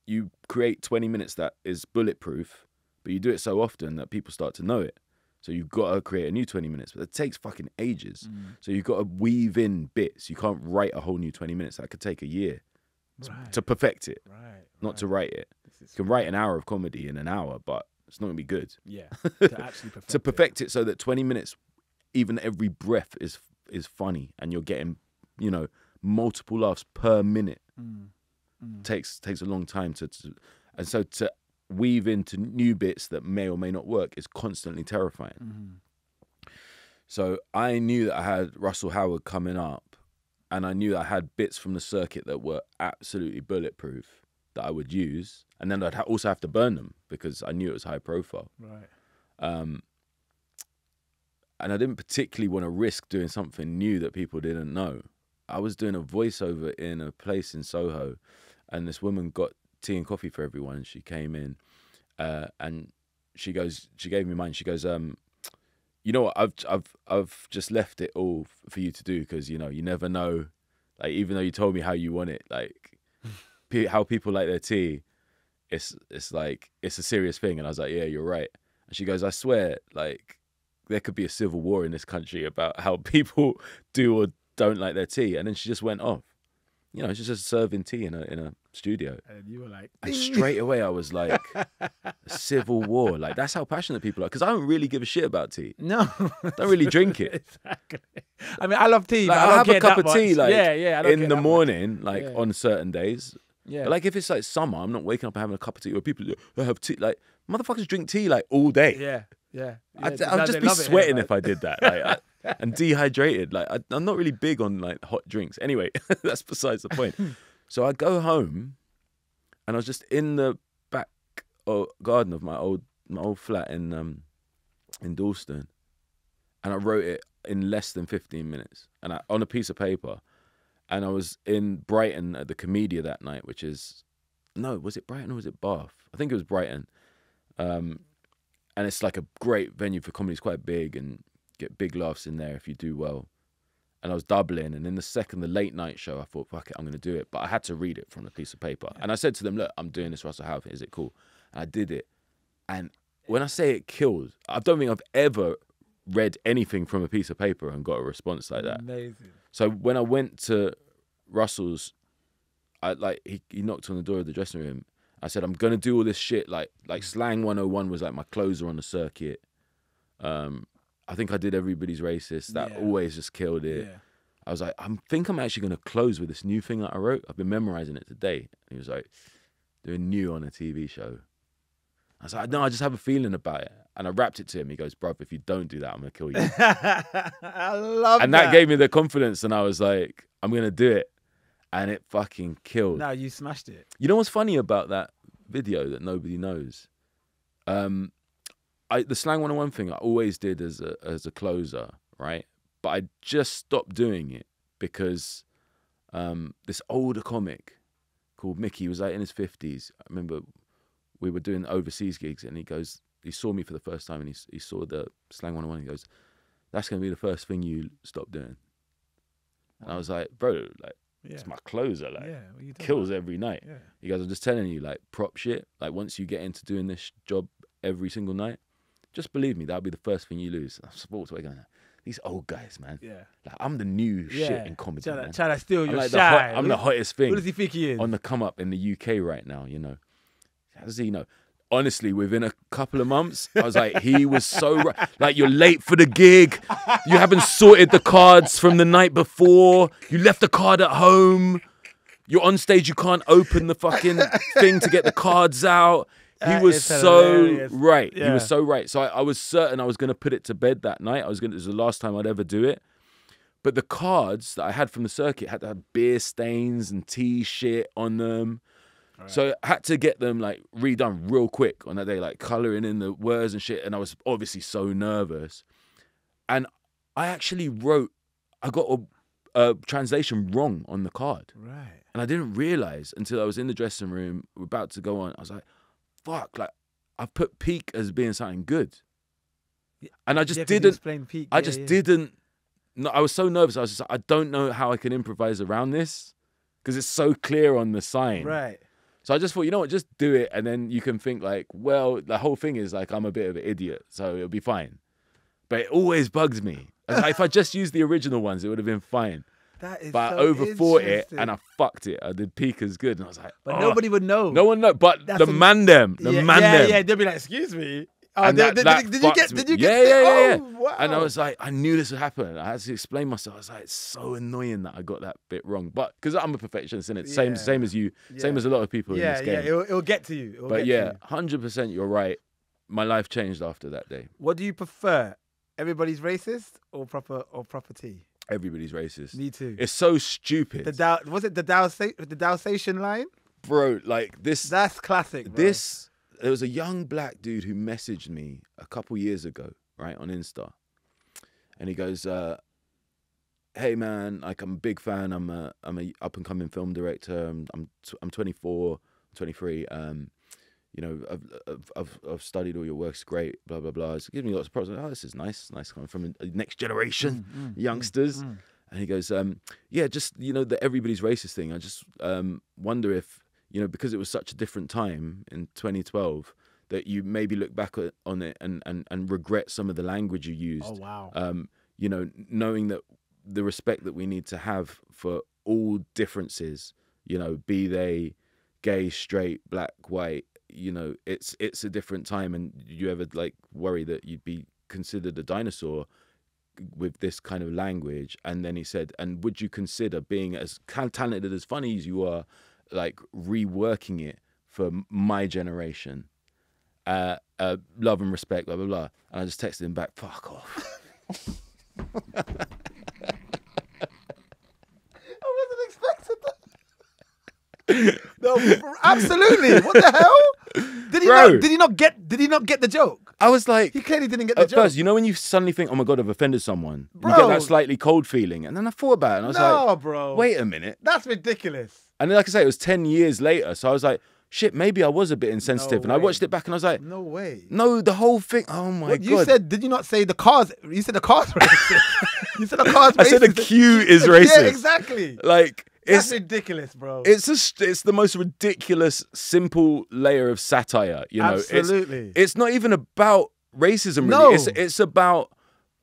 you create 20 minutes that is bulletproof, but you do it so often that people start to know it. So you've got to create a new 20 minutes, but it takes fucking ages. So you've got to weave in bits. You can't write a whole new 20 minutes. That could take a year Right. to perfect it, right. not to write it. You can write an hour of comedy in an hour, but it's not gonna be good. yeah. To actually perfect. to it. perfect it. so that 20 minutes, even every breath is is funny, and you're getting, you know, multiple laughs per minute. Mm. Mm. Takes takes a long time to, to, and so to weave into new bits that may or may not work is constantly terrifying. Mhm. So I knew that I had Russell Howard coming up, and I knew I had bits from the circuit that were absolutely bulletproof that I would use, and then I'd ha- also have to burn them because I knew it was high profile. Right. Um, and I didn't particularly want to risk doing something new that people didn't know. I was doing a voiceover in a place in Soho, and this woman got tea and coffee for everyone. And she came in, uh, and she goes, she gave me mine. She goes, um, you know what? I've I've I've just left it all for you to do because you know you never know. Like even though you told me how you want it, like pe- how people like their tea, it's it's like it's a serious thing. And I was like, yeah, you're right. And she goes, I swear, like there could be a civil war in this country about how people do or don't like their tea. And then she just went off. You know, it's just serving tea in a in a studio. And you were like, And straight away I was like, civil war. Like that's how passionate people are. Because I don't really give a shit about tea. no. Don't really drink it. exactly. I mean, I love tea. Like, I I have a cup of tea much. like yeah, yeah. In the that much. morning, like Yeah. on certain days. Yeah. But like if it's like summer, I'm not waking up and having a cup of tea. Or people who have tea, like motherfuckers drink tea like all day. yeah, yeah. I'd, I'd just be it here, sweating if I did that. Like, I, and dehydrated. Like I, I'm not really big on like hot drinks. Anyway, that's besides the point. So I go home, and I was just in the back uh, garden of my old my old flat in um in Dalston, and I wrote it in less than 15 minutes, and I, on a piece of paper, and I was in Brighton at the Komedia that night, which is no, was it Brighton or was it Bath? I think it was Brighton. Um, and it's like a great venue for comedy. It's quite big and get big laughs in there if you do well. And I was doubling, and in the second, the late night show, I thought, fuck it, I'm going to do it. But I had to read it from the piece of paper. And I said to them, look, I'm doing this Russell Howard. Is it cool? And I did it. And when I say it killed, I don't think I've ever read anything from a piece of paper and got a response like that. Amazing. So when I went to Russell's, I like he, he knocked on the door of the dressing room, I said I'm gonna do all this shit. Like like slang 101 was like my closer on the circuit. Um, I think I did everybody's racist. That Yeah. always just killed it. Yeah. I was like, I think I'm actually gonna close with this new thing that I wrote. I've been memorizing it today. And he was like, doing new on a TV show. I was like, no, I just have a feeling about it. And I rapped it to him. He goes, bruv, if you don't do that, I'm gonna kill you. I love and that gave me the confidence, and I was like, I'm gonna do it. And it fucking killed. No, you smashed it. You know what's funny about that video that nobody knows? Um, I the slang 101 thing I always did as a as a closer, right? But I just stopped doing it because um, this older comic called Mickey was like in his fifties. I remember we were doing overseas gigs, and he goes, he saw me for the first time, and he he saw the slang 101. He goes, "That's gonna be the first thing you stop doing." And I was like, "Bro, like Yeah. it's my closer, like." yeah. What are you talking kills about? every night. Yeah. You guys, I'm just telling you, like prop shit. Like once you get into doing this job every single night, just believe me, that'll be the first thing you lose. Walked away going, these old guys, man. Yeah. Like I'm the new Yeah. shit in comedy, Trying man. to, trying to steal I'm your like the hot, shine. I'm the hottest thing. What does he think he is? on the come up in the UK right now. You know, how does he know? Honestly, within a couple of months, I was like, he was so right. Like, you're late for the gig. You haven't sorted the cards from the night before. You left the card at home. You're on stage. You can't open the fucking thing to get the cards out. He was so hilarious. right. He was so right. So I, I was certain I was going to put it to bed that night. I was going. to It was the last time I'd ever do it. But the cards that I had from the circuit had to have beer stains and tea shit on them. So I had to get them like redone real quick on that day, like coloring in the words and shit. And I was obviously so nervous. And I actually wrote, I got a, a translation wrong on the card. Right. And I didn't realize until I was in the dressing room, about to go on. I was like, fuck, like I've put peak as being something good. And I just Yeah, didn't peak. I Yeah, just yeah. didn't. No, I was so nervous. I was just like, I don't know how I can improvise around this because it's so clear on the sign. Right. So I just thought, you know what, just do it, and then you can think like, well, the whole thing is like I'm a bit of an idiot, so it'll be fine. But it always bugs me. Like, if I just used the original ones, it would have been fine. That is But so I overthought it, and I fucked it. I did peak as good, and I was like, But "Oh." nobody would know. no one know. But That's the a- man them, the yeah, man yeah, them. yeah. They'll be like, "Excuse me." Oh, And did, that- that did, did you get? Did you get? Yeah, yeah, yeah, oh. Wow. And I was like, I knew this would happen. I had to explain myself. I was like, it's so annoying that I got that bit wrong. But because I'm a perfectionist, it's same Yeah. same as you, same as a lot of people yeah, in this yeah. game. It'll, it'll get to you. It'll but yeah, hundred percent, you're right. My life changed after that day. What do you prefer? Everybody's racist or proper or proper tea? Everybody's racist. Me too. It's so stupid, the Dow was it the Dow the Dowsation line? bro. Like this, That's classic. Bro. this. There was a young black dude who messaged me a couple years ago, right on Insta, and he goes, uh, "Hey man, like I'm a big fan. I'm a I'm a up and coming film director. I'm I'm, I'm 24, 23. Um, you know, I've, I've I've studied all your works. Great, blah blah blah. So give me lots of props. Oh, this is nice, nice coming from a next generation Mm, youngsters. mm. And he goes, um, yeah, just you know, the everybody's racist thing. I just um, wonder if you know, because it was such a different time in 2012, that you maybe look back on it and and and regret some of the language you used. Oh wow. Um, you know, knowing that the respect that we need to have for all differences, you know, be they gay, straight, black, white, you know, it's it's a different time and you ever like worry that you'd be considered a dinosaur with this kind of language and then he said and would you consider being as talented as funny as you are like reworking it for my generation uh, uh love and respect blah blah blah and i just texted him back fuck off I wasn't expecting that. no, absolutely. What the hell? Did he Bro. not? Did he not get? Did he not get the joke? i was like He clearly didn't get the at joke. first, you know when you suddenly think, "Oh my god, I've offended someone," you get that slightly cold feeling, and then I thought about it, and I was no, like, bro. "Wait a minute!" that's ridiculous. And then, like I say, it was ten years later, so I was like, "Shit, maybe I was a bit insensitive." And I way. watched it back, and I was like, No way. "No, the whole thing. Oh my What, god!" you said? Did you not say the cars? You said the cars racist. you said the cars. I said the racist. queue is Yeah, racist. exactly. like That's it's ridiculous, bro. it's just it's the most ridiculous, simple layer of satire. You know, Absolutely. It's, it's not even about racism. Really. No. It's it's about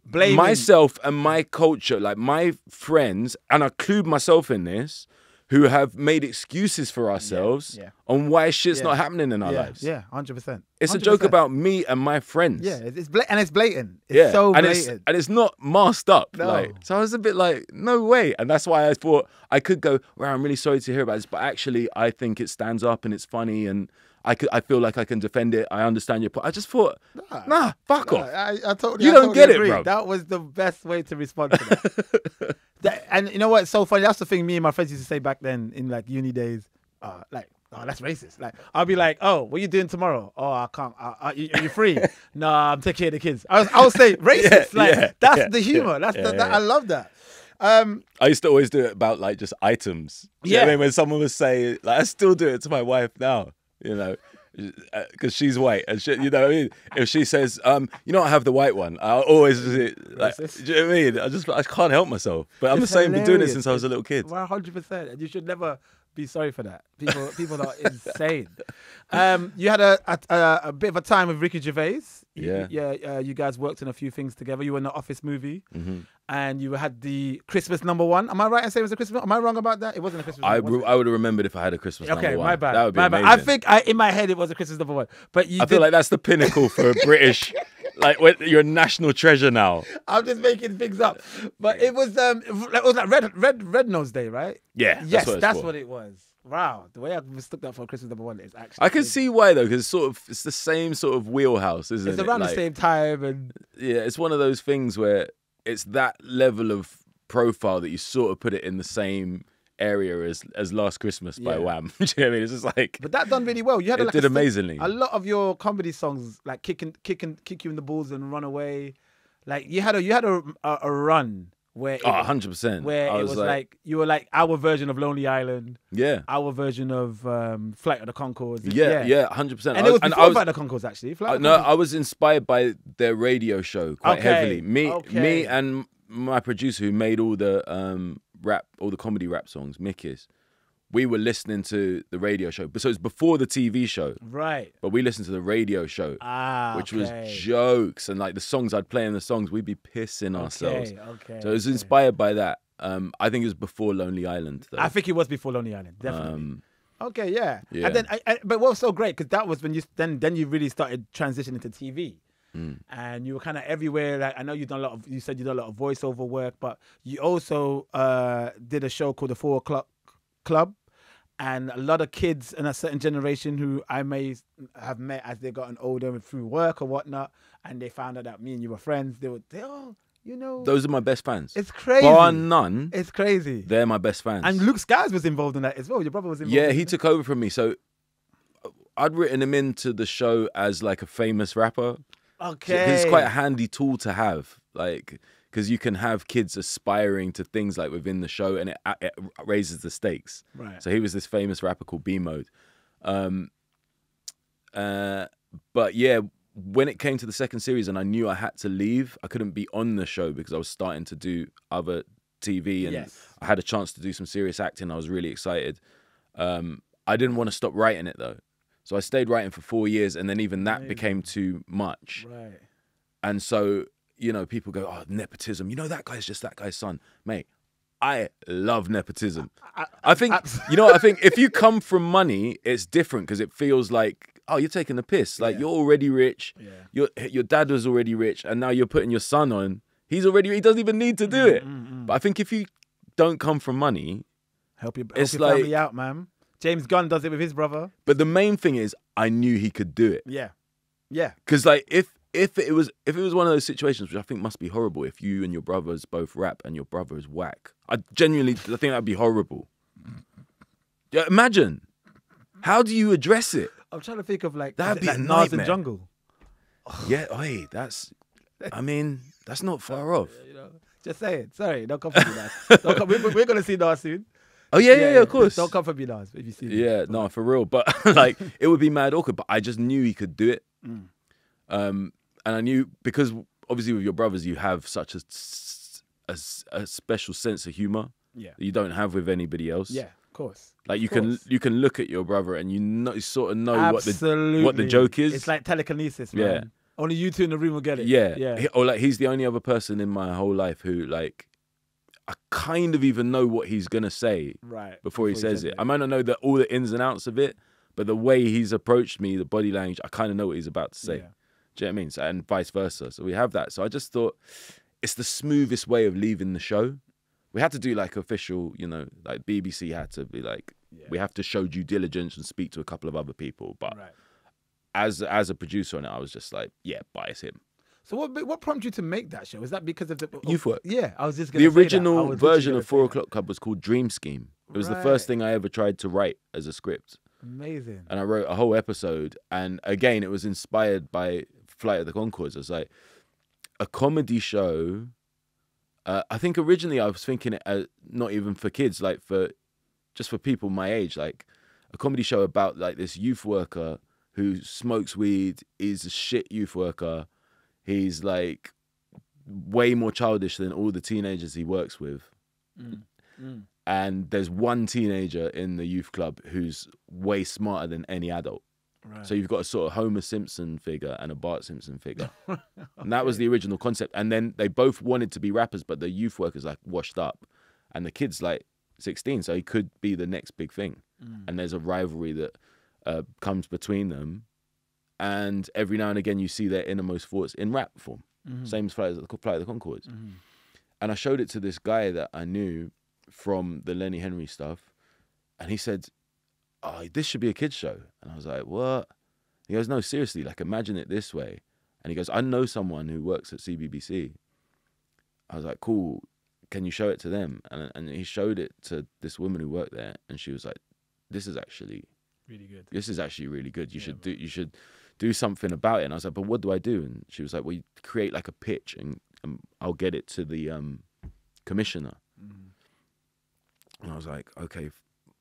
Blaming myself and my culture, like my friends, and I include myself in this, who have made excuses for ourselves yeah. on why shit's Yeah. not happening in our yeah, lives. yeah, hundred percent. It's a joke about me and my friends. Yeah, it's, bla- and it's blatant. It's yeah, so and blatant. it's and it's not masked up. No. Like, so I was a bit like, no way, and that's why I thought I could go. Well, I'm really sorry to hear about this, but actually, I think it stands up and it's funny, and I could, I feel like I can defend it. I understand your point. I just thought, Nah. nah, fuck No, off. I, I totally, You I don't totally get it, bro. That was the best way to respond to that. That- And you know what? It's so funny. That's the thing me and my friends used to say back then in like uni days. Uh, like, oh, that's racist. Like, I'll be like, oh, what are you doing tomorrow? Oh, I can't. You, are you free? no, I'm taking care of the kids. I was, I would say racist. like, yeah, that's yeah, the humor. yeah, that's yeah, the. That, yeah. I love that. Um, I used to always do it about like just items. You know I Yeah. mean, when someone was saying, like, I still do it to my wife now. You know. Because she's white, and she, you know, what I mean, if she says, um, you know, I have the white one, I always like, do you know what I mean? I just, I can't help myself. But I'm It's the same, been doing it since I was a little kid. One hundred percent, and you should never be sorry for that. People, people are insane. Um, you had a, a a bit of a time with Ricky Gervais. You- Yeah. yeah. Uh, you guys worked on a few things together. You were in the Office movie, Mhm. And you had the Christmas number one. Am I right in saying it was a Christmas? Am I wrong about that? It wasn't a Christmas. I, number, re- I would have remembered if I had a Christmas okay, number one. my bad. That would be my amazing. bad. I think I in my head it was a Christmas number one, but you I feel like that's the pinnacle for a British, like when you're a national treasure now. I'm just making things up, but it was um, it was like Red Red Red Nose Day, right? Yeah, yes, what that's what it was. Wow, the way I mistook that for Christmas number one is actually. I can crazy. see why though, because it's sort of it's the same sort of wheelhouse, isn't It's it? It's around Like, the same time, and Yeah, it's one of those things where it's that level of profile that you sort of put it in the same area as as Last Christmas by Yeah. Wham. Do you know what I mean? It's just like but that done really well. You had it like did a amazingly. A lot of your comedy songs, like kicking, kicking, kick you in the balls and run away, like you had a you had a a, a run where it, Oh, was- 100 percent. where I it was, was like, like, you were like our version of Lonely Island, yeah, our version of um, Flight of the Conchords. yeah, yeah, 100. percent And it was and before I was, Flight of the Conchords actually. Flight I, the no, I was inspired by their radio show quite Okay, heavily. Me, okay. me, and my producer who made all the um, rap, all the comedy rap songs, Mickey's. We were listening to the radio show, but so it's before the TV show. right. But we listened to the radio show, Ah, which okay. was jokes and like the songs I'd play in the songs, we'd be pissing ourselves. Okay, okay. So it was okay. inspired by that. Um, I think it was before Lonely Island. Though. I think it was before Lonely Island, definitely. Um, Okay, yeah. Yeah. And then, I, I, but what was so great because that was when you then then you really started transitioning to TV, Mm. and you were kind of everywhere. Like I know you've done a lot of you said you did a lot of voiceover work, but you also uh, did a show called the Four O'clock Club, and a lot of kids in a certain generation who I may have met as they've gotten older through work or whatnot, and they found out that me and you were friends. They would, they, oh, you know, those are my best fans. it's crazy. Bar none, It's crazy. they're my best fans. And Luc Skyz was involved in that as well. Your brother was involved. yeah, in he took over from me. So I'd written him into the show as like a famous rapper. Okay. Because it's quite a handy tool to have, like because you can have kids aspiring to things like within the show, and it, it raises the stakes. Right. So he was this famous rapper called B Mode. Um, uh, but yeah, when it came to the second series, and I knew I had to leave, I couldn't be on the show because I was starting to do other TV, and Yes. I had a chance to do some serious acting. I was really excited. Um, I didn't want to stop writing it though, so I stayed writing for four years, and then even that Amazing. became too much. Right. And so, you know, people go, oh, nepotism. You know, that guy's just that guy's son. Mate, I love nepotism. I, think, abs- you know, I think if you come from money, it's different because it feels like, oh, you're taking the piss. Like Yeah. you're already rich. Yeah. Your your dad was already rich, and now you're putting your son on. He's already, he doesn't even need to do it. Mm, But I think if you don't come from money, Help your, help It's your family like- out, man. James Gunn does it with his brother. but the main thing is, I knew he could do it. Yeah. Yeah. Because like if if it was if it was one of those situations which I think must be horrible if you and your brothers both rap and your brother is whack. I genuinely I think that'd be horrible. Yeah, imagine. How do you address it? I'm trying to think of like, That'd be a like and nightmare. Jungle. Yeah, oi, that's I mean, that's not far off. You know, just say it. Sorry, don't come for me, Nas. Come, we're, we're gonna see Nas soon. Oh yeah, yeah, yeah, of course. Don't come for me, Nas, if you see me. Yeah, no, for real. But like, it would be mad awkward. But I just knew he could do it. Mm. Um, and I knew because obviously with your brothers, you have such a a special sense of humor Yeah. that you don't have with anybody else. Yeah. Of course. Like you can you can look at your brother and you know you sort of know what the what the joke is. It's like telekinesis, man. Yeah. Only you two in the room will get it. yeah Yeah. Or like he's the only other person in my whole life who like I kind of even know what he's gonna say Right. before he says it. I might not know the, all the ins and outs of it, but the way he's approached me, the body language, I kind of know what he's about to say. Yeah. Do you know what I mean? So, and vice versa. So we have that. So I just thought it's the smoothest way of leaving the show. We had to do like official, you know, like BBC had to be like, we have to show due diligence and speak to a couple of other people. But Right. as as a producer on it, I was just like, yeah, bias him. So what what prompted you to make that show? Is that because of the Youth work. Yeah, I was just The original version of Four. O'clock Club was called Dream Scheme. It was the first thing I ever tried to write as a script. Amazing. and I wrote a whole episode. And again, it was inspired by Flight of the Conchords. It was like a comedy show. Uh, I think originally I was thinking it as not even for kids, like for just for people my age, like a comedy show about like this youth worker who smokes weed, is a shit youth worker. He's like way more childish than all the teenagers he works with Mm. and there's one teenager in the youth club who's way smarter than any adult. Right. So you've got a sort of Homer Simpson figure and a Bart Simpson figure. And that was the original concept. And then they both wanted to be rappers, but the youth worker's like washed up and the kid's like 16, so he could be the next big thing. Mm. And there's a rivalry that uh, comes between them. And every now and again, you see their innermost thoughts in rap form. Mm-hmm. Same as Flight of the Flight of the Conchords. And I showed it to this guy that I knew from the Lenny Henry stuff. And he said, Oh, this should be a kid's show. And I was like, What? He goes, No, seriously, like imagine it this way. And he goes, I know someone who works at CBBC. I was like, Cool. Can you show it to them? And, and he showed it to this woman who worked there. And she was like, This is actually really good. this is actually really good. You Yeah, should do you should do something about it. And I was like, but what do I do? And she was like, well, you create like a pitch and, and I'll get it to the um, commissioner. And I was like, okay,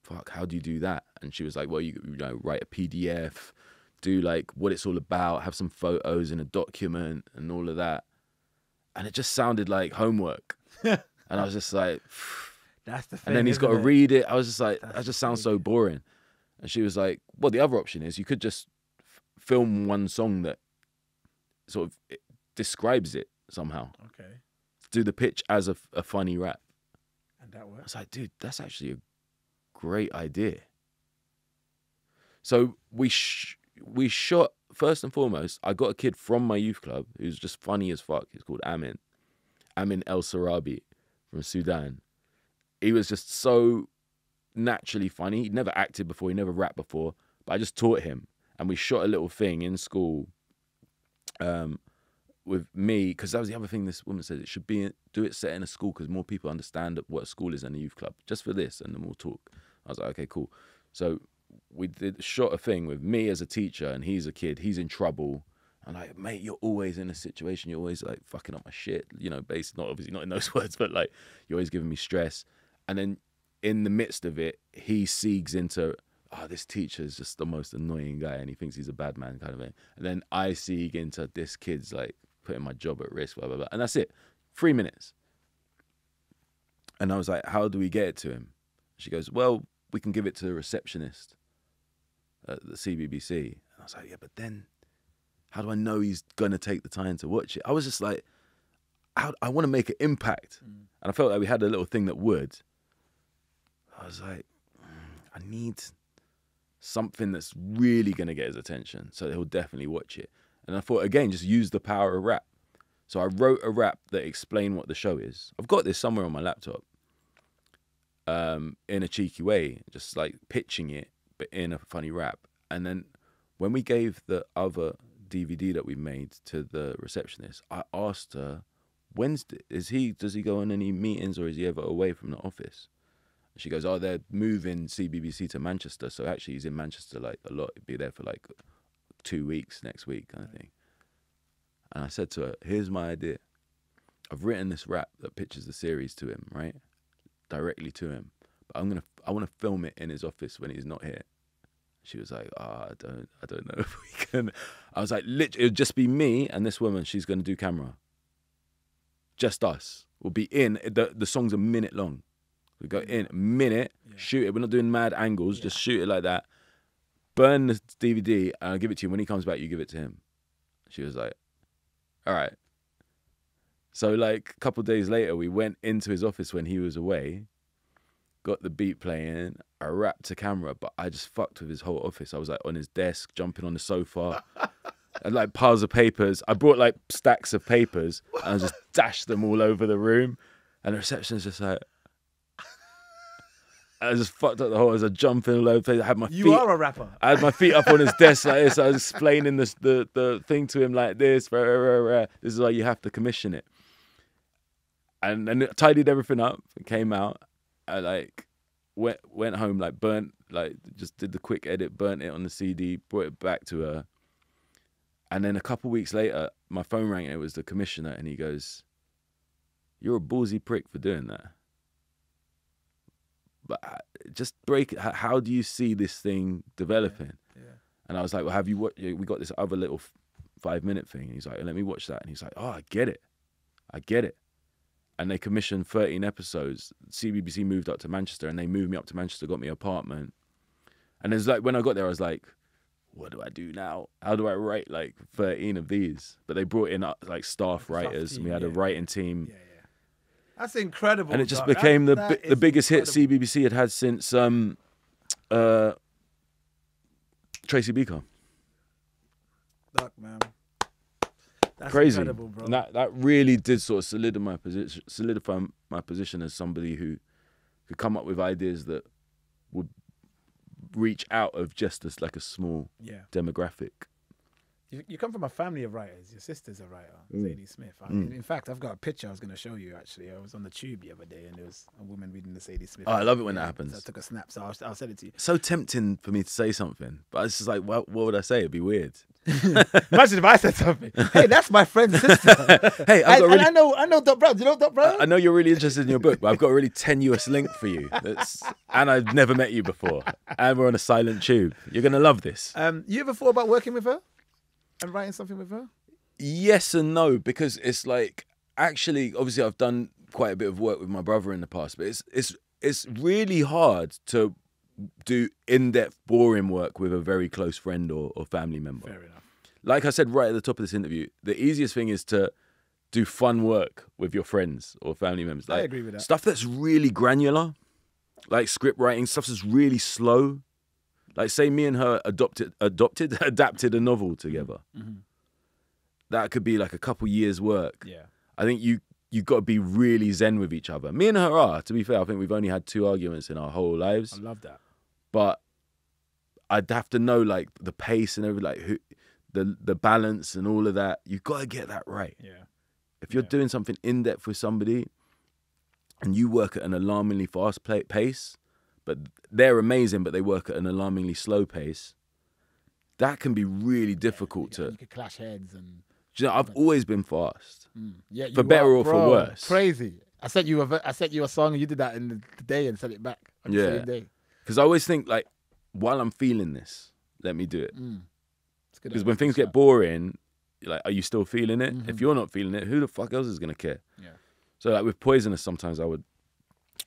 fuck, how do you do that? And she was like, well, you, you know, write a PDF, do like what it's all about, have some photos in a document and all of that. And it just sounded like homework. and I was just like, That's the thing. and then he's got to read it. I was just like, That's that just sounds so boring. And she was like, well, the other option is you could just f- film one song that sort of it describes it somehow. Okay, Do the pitch as a funny rap. and that works. I was like, dude, that's actually a great idea. So we sh- we shot first and foremost. I got a kid from my youth club who's just funny as fuck. He's called Amin, Amin El Sarabi from Sudan. He was just so naturally funny. He'd never acted before. He never rapped before. But I just taught him, and we shot a little thing in school. Um, with me because that was the other thing this woman said. It should be do it set in a school because more people understand what a school is than a youth club. Just for this, and then we'll talk. I was like, okay, cool. So we did shot a thing with me as a teacher, and he's a kid. He's in trouble. I'm like, mate, you're always in a situation. You're always like fucking up my shit. You know, based not obviously not in those words, but like you're always giving me stress. And then in the midst of it, he seeks into, oh, this teacher is just the most annoying guy, and he thinks he's a bad man, kind of thing. And then I seek into this kid's like putting my job at risk, blah blah blah, and that's it. Three minutes. And I was like, how do we get it to him? She goes, well, we can give it to the receptionist at the CBBC. And I was like, yeah, but then how do I know he's gonna take the time to watch it? I was just like, I want to make an impact, and I felt like we had a little thing that would. I was like, mm, I need something that's really gonna get his attention, so he'll definitely watch it. And I thought again, just use the power of rap. So I wrote a rap that explained what the show is. I've got this somewhere on my laptop, um, in a cheeky way, just like pitching it, but in a funny rap. And then when we gave the other DVD that we made to the receptionist, I asked her, "When's is he? Does he go on any meetings or is he ever away from the office?" And she goes, "Oh, they're moving CBBC to Manchester, so actually he's in Manchester like a lot. He'd be there for like two weeks next week, kind of thing." And I said to her, "Here's my idea. I've written this rap that pitches the series to him, right, directly to him. But I'm gonna, I want to film it in his office when he's not here." She was like, "Oh, I don't, I don't know if we can." I was like, "Literally, it'll just be me and this woman. She's gonna do camera. Just us. We'll be in. the The song's a minute long. We go in a minute, shoot it. We're not doing mad angles. Just shoot it like that. Burn the DVD, and I'll give it to you. When he comes back, you give it to him." She was like, "All right." So like a couple of days later, we went into his office when he was away, got the beat playing. I rapped a camera, but I just fucked with his whole office. I was like on his desk, jumping on the sofa, and like piles of papers. I brought like stacks of papers and I just dashed them all over the room. And the receptionist just like. I just fucked up the whole. I was like, jumping all over the place. I had my You feet. are a rapper. I had my feet up on his desk like this. I was explaining this, the the thing to him like this. Rah, rah, rah. This is why you have to commission it. And and tidied everything up. And came out. I like went went home like burnt like just did the quick edit, burnt it on the CD, brought it back to her. And then a couple weeks later, my phone rang. And it was the commissioner, and he goes, "You're a ballsy prick for doing that." But uh, just break it. How, do you see this thing developing? Yeah. And I was like, well, have you what? We got this other little five minute thing. And he's like, let me watch that. And he's like, oh, I get it. I get it. And they commissioned 13 episodes. CBBC moved up to Manchester and they moved me up to Manchester, got me an apartment. And it's like, when I got there, I was like, what do I do now? How do I write like 13 of these? But they brought in uh, like staff writers and we team, had a writing team. Yeah, yeah. That's incredible. and it just dog. became That- the that the biggest hit incredible. CBBC had had since um, uh, Tracy Beaker. Dog, man. That's crazy. incredible, bro. And that that really did sort of solidify my position, solidify my position as somebody who could come up with ideas that would reach out of just as like a small yeah. demographic. You, you come from a family of writers. Your sister's a writer, Mm. Zadie Smith. I, in, in fact, I've got a picture I was going to show you. Actually, I was on the tube the other day, and there was a woman reading the Zadie Smith. Oh, I love it when that happens. So I took a snap, so I'll, I'll send it to you. So tempting for me to say something, but it's just like, what, what would I say? It'd be weird. Imagine if I said something. Hey, that's my friend's sister. Hey, I, I've got and really, I know, I know Doc Brown. Do you know Doc Brown? I know you're really interested in your book, but I've got a really tenuous link for you. That's, and I've never met you before, and we're on a silent tube. You're gonna love this. Um, you ever thought about working with her and writing something with her? yes and no because it's like actually obviously I've done quite a bit of work with my brother in the past but it's it's it's really hard to do in-depth boring work with a very close friend or, or family member Fair enough. like I said right at the top of this interview the easiest thing is to do fun work with your friends or family members I agree with that. stuff that's really granular like script writing stuff that's really slow like say me and her adopted adopted adapted a novel together Mm-hmm. that could be like a couple years work Yeah. I think you you've got to be really zen with each other. Me and her are, to be fair. I think we've only had two arguments in our whole lives. I love that. but I'd have to know like the pace and everything, like who, the the balance and all of that. You've got to get that right. Yeah. If you're Yeah. doing something in depth with somebody, and you work at an alarmingly fast pace, but they're amazing, but they work at an alarmingly slow pace. That can be really difficult you, to. You could clash heads and. Do you know, I've always been fast. Mm. Yeah, For better are, or for worse. Crazy. I sent you a I sent you a song and you did that in the the day and sent it back on the Yeah. same day. Because I always think like, while I'm feeling this, let me do it. Mm. It's good Because advice, when things get boring, you're like, are you still feeling it? If Mhm. you're not feeling it, who the fuck else is gonna care? Yeah. So like with Poisonous, sometimes I would,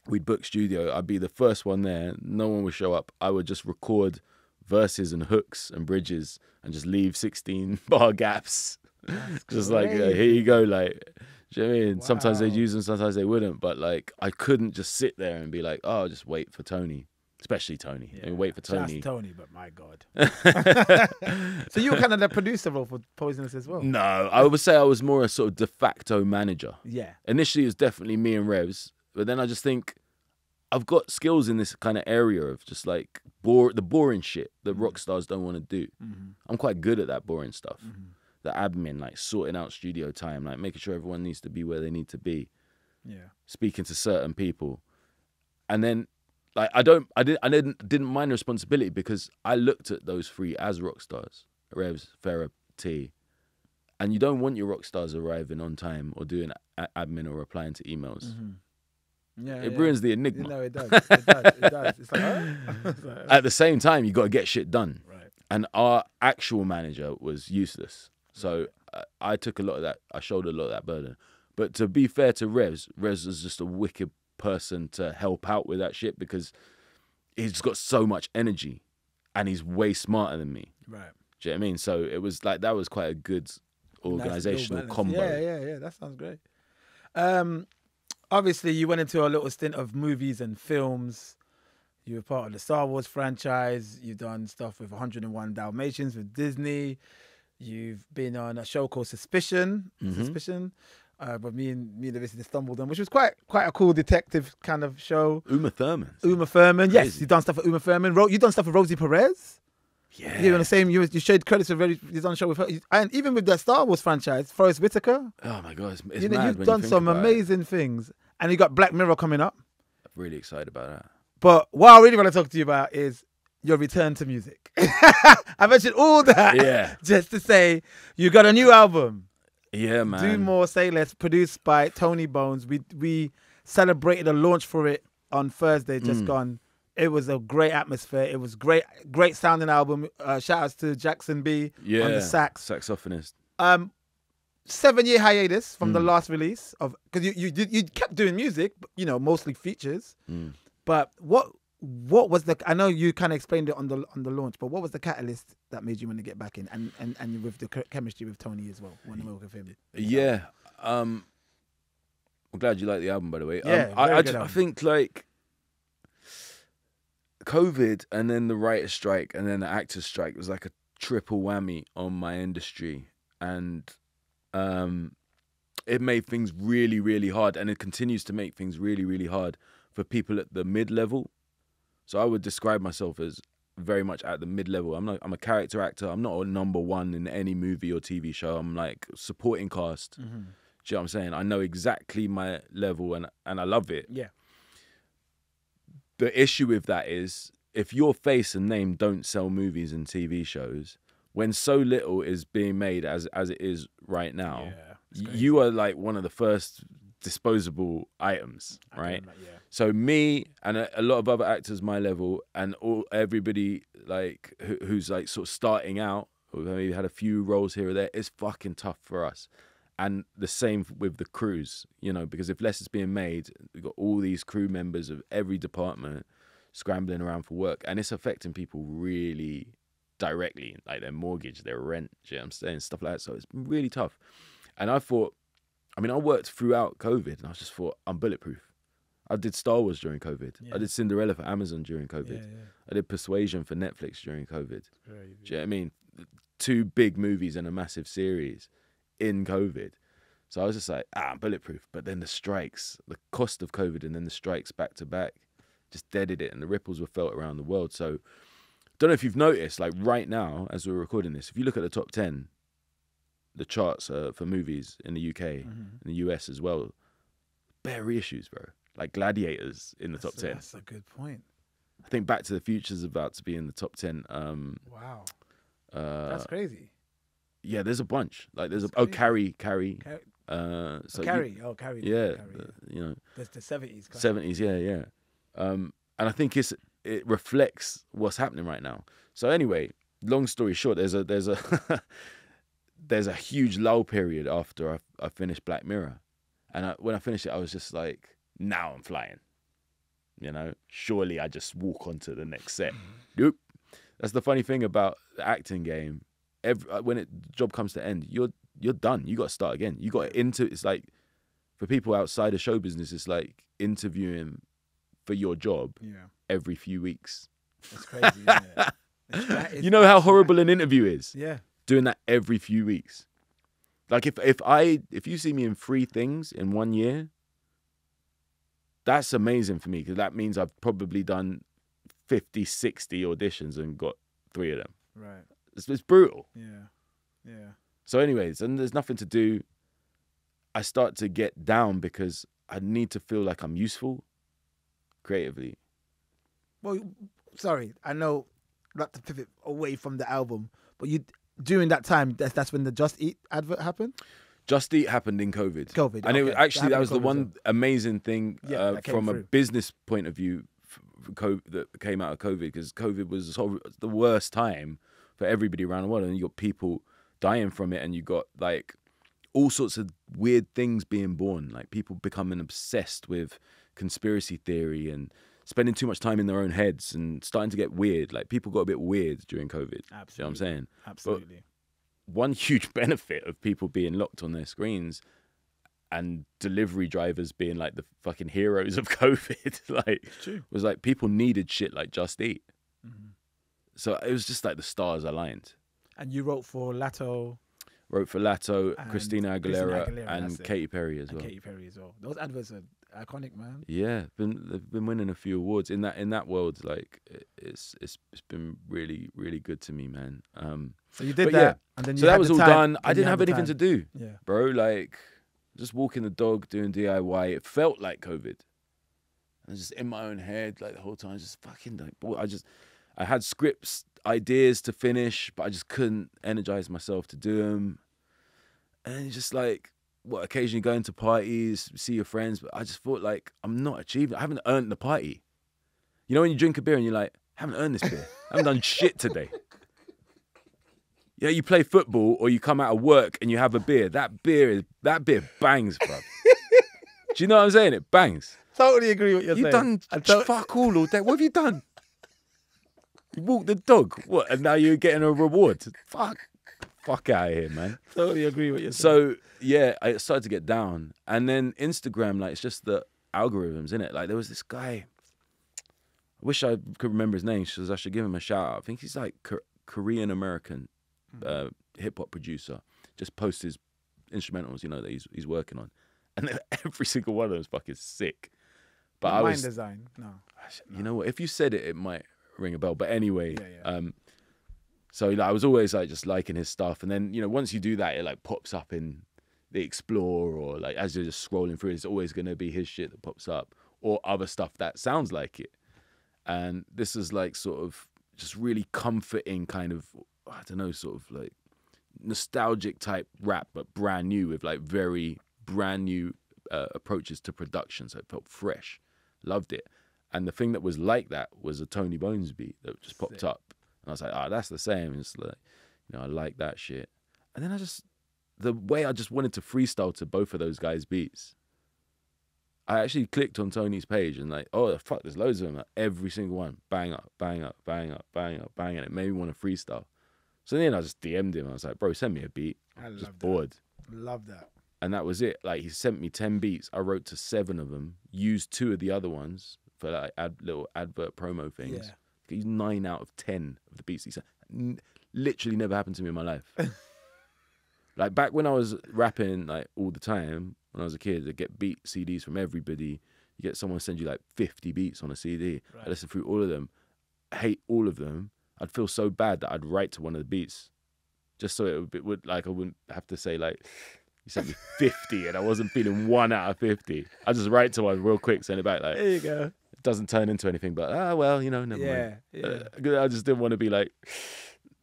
we'd book studio. I'd be the first one there. No one would show up. I would just record verses and hooks and bridges and just leave 16 bar gaps. Just like uh, here you go. Like, do you know what I mean? Sometimes they'd use them, sometimes they wouldn't. But like, I couldn't just sit there and be like, oh, just wait for Tony. Especially Tony. I mean, wait for Shout out to Tony. Tony, but my God. so you were kind of the producer role for Poisonous as well. No, I would say I was more a sort of de facto manager. Yeah. Initially, it was definitely me and Revs, but then I just think I've got skills in this kind of area of just like bore the boring shit that rock stars don't want to do. Mm-hmm. I'm quite good at that boring stuff. The admin, like sorting out studio time, like making sure everyone needs to be where they need to be, Yeah. speaking to certain people, and then like I don't, I didn't, I didn't, didn't mind responsibility because I looked at those three as rock stars, Revs, Farah, T, and you don't want your rock stars arriving on time or doing a- admin or replying to emails. Mm-hmm. Yeah. It yeah. ruins the You enigma. know, it does. It does. It does. It's like, like, At the same time, you got to get shit done. right. And our actual manager was useless. So uh, I took a lot of that. I shouldered a lot of that burden. But to be fair to Revs, Revs was just a wicked person to help out with that shit because he's got so much energy and he's way smarter than me. Right. Do you know what I mean? So it was like that was quite a good organizational balance. combo. Yeah, yeah, yeah. That sounds great. Um, obviously, you went into a little stint of movies and films. You were part of the Star Wars franchise. You've done stuff with 101 Dalmatians with Disney. You've been on a show called Suspicion. Mhm. Suspicion. Uh, but me and me and the visitor stumbled on, which was quite quite a cool detective kind of show. Uma Thurman. Uma Thurman, yes, you've done stuff with Uma Thurman. Ro- you've done stuff with Rosie Perez. Yeah. You're on the same. You, you showed credits very. You've done a show with her, and even with the Star Wars franchise, Forest Whitaker. Oh my god, it's, it's you know, mad you've done you some about it. amazing things, and you got Black Mirror coming up. I'm really excited about that. But what I really want to talk to you about is your return to music. I mentioned all that Yeah. just to say you got a new album. Yeah, man. Do more, say less. Produced by Tony Bones. We we celebrated a launch for it on Thursday, just Mm. gone. It was a great atmosphere. It was great, great sounding album. Uh, shout outs to Jackson B yeah. on the sax. Saxophonist. Um, seven year hiatus from the Mm. last release of because you you did you kept doing music, you know, mostly features. Mm. But what what was the? I know you kind of explained it on the on the launch, but what was the catalyst that made you want to get back in and and, and with the chemistry with Tony as well? When work with him. Yeah. Um I'm glad you like the album by the way. Yeah, um, I, I, I think like COVID and then the writer's strike and then the actor's strike was like a triple whammy on my industry. And um it made things really, really hard and it continues to make things really, really hard for people at the mid level. So I would describe myself as very much at the mid level. I'm not I'm a character actor. I'm not a number one in any movie or TV show. I'm like supporting cast. Mm-hmm. Do you know what I'm saying? I know exactly my level and and I love it. Yeah. The issue with that is if your face and name don't sell movies and TV shows, when so little is being made as as it is right now, it's y- crazy. you are like one of the first disposable items, I right? ima- Yeah. So me and a, a lot of other actors my level and all everybody like who, who's like sort of starting out, who maybe had a few roles here or there, it's fucking tough for us. And the same with the crews, you know, because if less is being made, we've got all these crew members of every department scrambling around for work, and it's affecting people really directly, like their mortgage, their rent, you know what I'm saying, stuff like that. So it's really tough. And I thought, I mean, I worked throughout COVID, and I just thought I'm bulletproof. I did Star Wars during COVID. Yeah. I did Cinderella for Amazon during COVID. Yeah, yeah. I did Persuasion for Netflix during COVID. Do you know what I mean? Two big movies and a massive series in COVID. So I was just like, ah, I'm bulletproof. But then the strikes, the cost of COVID and then the strikes back to back just deaded it and the ripples were felt around the world. So don't know if you've noticed, like right now, as we're recording this, if you look at the top 10, the charts uh, for movies in the UK, Mm-hmm. in the US as well, bare reissues, bro. Like Gladiators in the top That's, 10. That's a good point. I think Back to the Future is about to be in the top 10. Um, Wow, uh, that's crazy. yeah, there's a bunch. Like there's a That's oh. Carrie, Carrie. Car- Uh, so you- carry, oh carry. yeah, carry, the- you know, That's the seventies. seventies. Yeah, yeah. Um, and I think it's it reflects what's happening right now. So anyway, long story short, there's a there's a there's a huge lull period after I I finished Black Mirror, and I, when I finished it, I was just like, now I'm flying. You know, surely I just walk onto the next set. Nope. That's the funny thing about the acting game. Every uh, when it the job comes to end, you're you're done. You got to start again. You got into. It's like for people outside of show business, it's like interviewing for your job Yeah, every few weeks. it's crazy. isn't it? It's cra- You know how horrible an interview is. Yeah, Doing that every few weeks. Like if if I if you see me in three things in one year, that's amazing for me because that means I've probably done 50, 60 auditions and got three of them. right. It's, it's brutal. Yeah, yeah. So, anyways, and there's nothing to do. I start to get down because I need to feel like I'm useful creatively. Well, sorry, I know not to pivot away from the album, but you during that time, that's that's when the Just Eat advert happened. Just Eat happened in COVID. COVID, And it was actually, that happened was the one well. amazing thing Yeah, uh, that from a business point of view f- that came out of COVID because COVID was so- the worst time for everybody around the world. And you got people dying from it, and you got like all sorts of weird things being born, like people becoming obsessed with conspiracy theory and spending too much time in their own heads and starting to get weird. Like people got a bit weird during COVID. You know what I'm saying? Absolutely. one huge benefit of people being locked on their screens and delivery drivers being like the fucking heroes of COVID. like true. was like people needed shit like Just Eat. Mhm. So it was just like the stars aligned. And you wrote for Latto Wrote for Latto, Christina Christina Aguilera, Aguilera, and. Katy Perry as and well. Katy Perry as well. Those adverts are iconic, man. Yeah, been they've been winning a few awards in that in that world. Like it's it's it's been really really good to me, man. Um, So you did that, yeah, and then you so that was all time- done. I didn't have anything to do, Yeah, bro. Like just walking the dog, doing DIY. It felt like COVID. I was just in my own head like the whole time, just fucking like. boy, I just I had scripts, ideas to finish, but I just couldn't energize myself to do them. And it's just like, what? Occasionally going to parties, see your friends, but I just thought like I'm not achieving. I haven't earned the party. You know when you drink a beer and you're like, I haven't earned this beer. I haven't done shit today. Yeah, you play football or you come out of work and you have a beer. That beer is that beer bangs, bro. Do you know what I'm saying? It bangs. totally agree with you're You've saying. done to- fuck all all day. What have you done? You walked the dog. What? And now you're getting a reward. Fuck. Fuck out of here, man. totally agree with you're. So yeah, I started to get down, and then Instagram, like it's just the algorithms in it. Like there was this guy. I wish I could remember his name because I should give him a shout out. I think he's like Ko- Korean American uh, hip hop producer. Just posts his instrumentals, you know, that he's he's working on, and every single one of them is fucking sick. But I mind was, design, no. you know what? If you said it, it might ring a bell. But anyway, Yeah, yeah. um, so like, I was always like just liking his stuff, and then you know once you do that, it like pops up in the Explore or like as you're just scrolling through, it's always going to be his shit that pops up or other stuff that sounds like it. And this is like sort of just really comforting, kind of I don't know, sort of like nostalgic type rap, but brand new with like very brand new uh, approaches to production. So it felt fresh. Loved it. And the thing that was like that was a Tony Bones beat that just popped Sick. up. And I was like, oh, that's the same. It's like, you know, I like that shit. And then I just, the way I just wanted to freestyle to both of those guys' beats, I actually clicked on Tony's page and like, oh the fuck, there's loads of them. Like, every single one, bang up, bang up, bang up, bang up, bang, and it made me want to freestyle. So then I just DM'd him. I was like, bro, send me a beat. I I'm love just that. bored Love that. and that was it. Like he sent me ten beats. I wrote to seven of them. Used two of the other ones for like ad, little advert promo things. Yeah. He's nine out of ten of the beats he. N- literally never happened to me in my life. like back when I was rapping like all the time when I was a kid, I get beat CDs from everybody. You get someone send you like fifty beats on a CD. I Right. listen through all of them. I hate all of them. I'd feel so bad that I'd write to one of the beats, just so it would, it would like I wouldn't have to say like you sent me 50 and I wasn't feeling one out of 50. I just write to one real quick, send it back. Like, There you go. Doesn't turn into anything, but ah, well, you know, never Yeah, mind. yeah, Uh, I just didn't want to be like,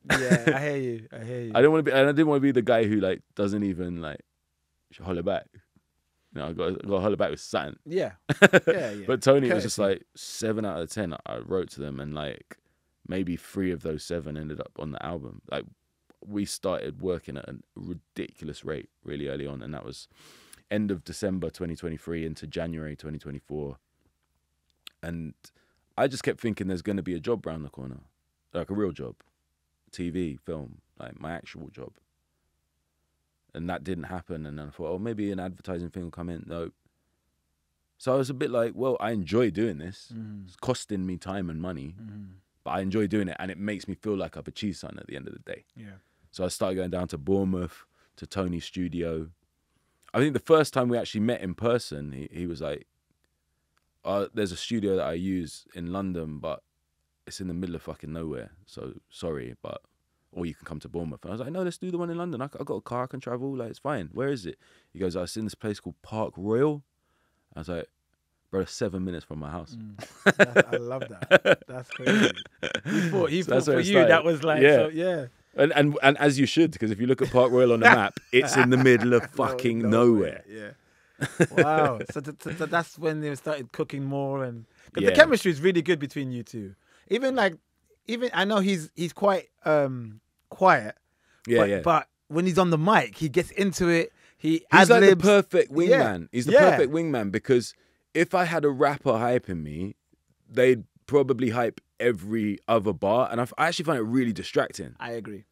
yeah. I hear you. I hear you. I didn't want to be, and I didn't want to be the guy who like doesn't even like holler back. You know, I got, I got to holler back with something. yeah, yeah, yeah. But Tony was just like seven out of ten. I wrote to them, and like maybe three of those seven ended up on the album. Like we started working at a ridiculous rate really early on, and that was end of December 2023 into January 2024. And I just kept thinking there's going to be a job round the corner, like a real job, TV, film, like my actual job. And that didn't happen. And then I thought, oh, maybe an advertising thing will come in. No. So I was a bit like, well, I enjoy doing this. Mhm, It's costing me time and money, mhm. but I enjoy doing it, and it makes me feel like I've achieved something at the end of the day. Yeah. So I started going down to Bournemouth to Tony's studio. I think the first time we actually met in person, he, he was like, uh, "There's a studio that I use in London, but it's in the middle of fucking nowhere. So sorry, but or you can come to Bournemouth." And I was like, "No, let's do the one in London. I, I got a car, I can travel. Like it's fine. Where is it?" He goes, "I was in this place called Park Royal." I was like, "Bro, seven minutes from my house." Mm. I love that. That's crazy. He thought, he So thought for you that was like, Yeah. so, yeah. And and and as you should, because if you look at Park Royal on the map, it's in the middle of fucking No- nowhere. Yeah. Wow. So, th- th- th- that's when they started cooking more, and 'cause Yeah. the chemistry is really good between you two. Even like, even I know he's he's quite um quiet, Yeah, but, yeah. but when he's on the mic, he gets into it. He He's like the perfect Yeah. wingman. He's the Yeah. perfect wingman because if I had a rapper hyping me, they'd probably hype every other bar, and I, f- I actually find it really distracting. I agree.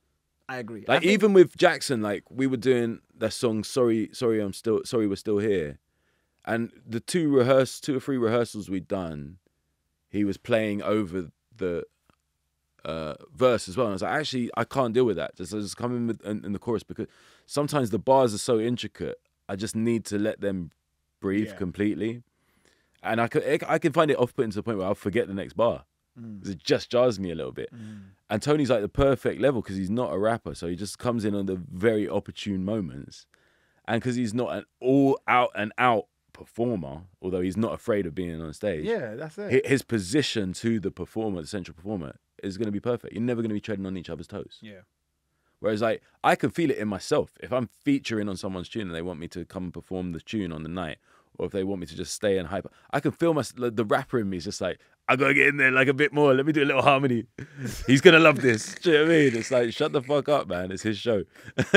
I agree. I Like think- even with Jackson, like we were doing that song "Sorry, Sorry, I'm Still Sorry, We're Still Here," and the two rehearse, two or three rehearsals we'd done, he was playing over the uh, verse as well. And I was like, actually, I can't deal with that. Just, just come in with in, in the chorus because sometimes the bars are so intricate. I just need to let them breathe Yeah. completely, and I could I can find it off putting to the point where I'll forget the next bar. Mm. It just jars me a little bit. And Tony's like the perfect level because he's not a rapper, so he just comes in on the very opportune moments, and because he's not an all out and out performer, although he's not afraid of being on stage. Yeah, that's it. His position to the performer, the central performer, is going to be perfect. You're never going to be treading on each other's toes. yeah. Whereas, like, I can feel it in myself. If I'm featuring on someone's tune and they want me to come and perform the tune on the night, or if they want me to just stay and hype, I can feel my the rapper in me is just like, I gotta get in there like a bit more. Let me do a little harmony. He's gonna love this. Do you know what I mean? It's like, shut the fuck up, man. It's his show.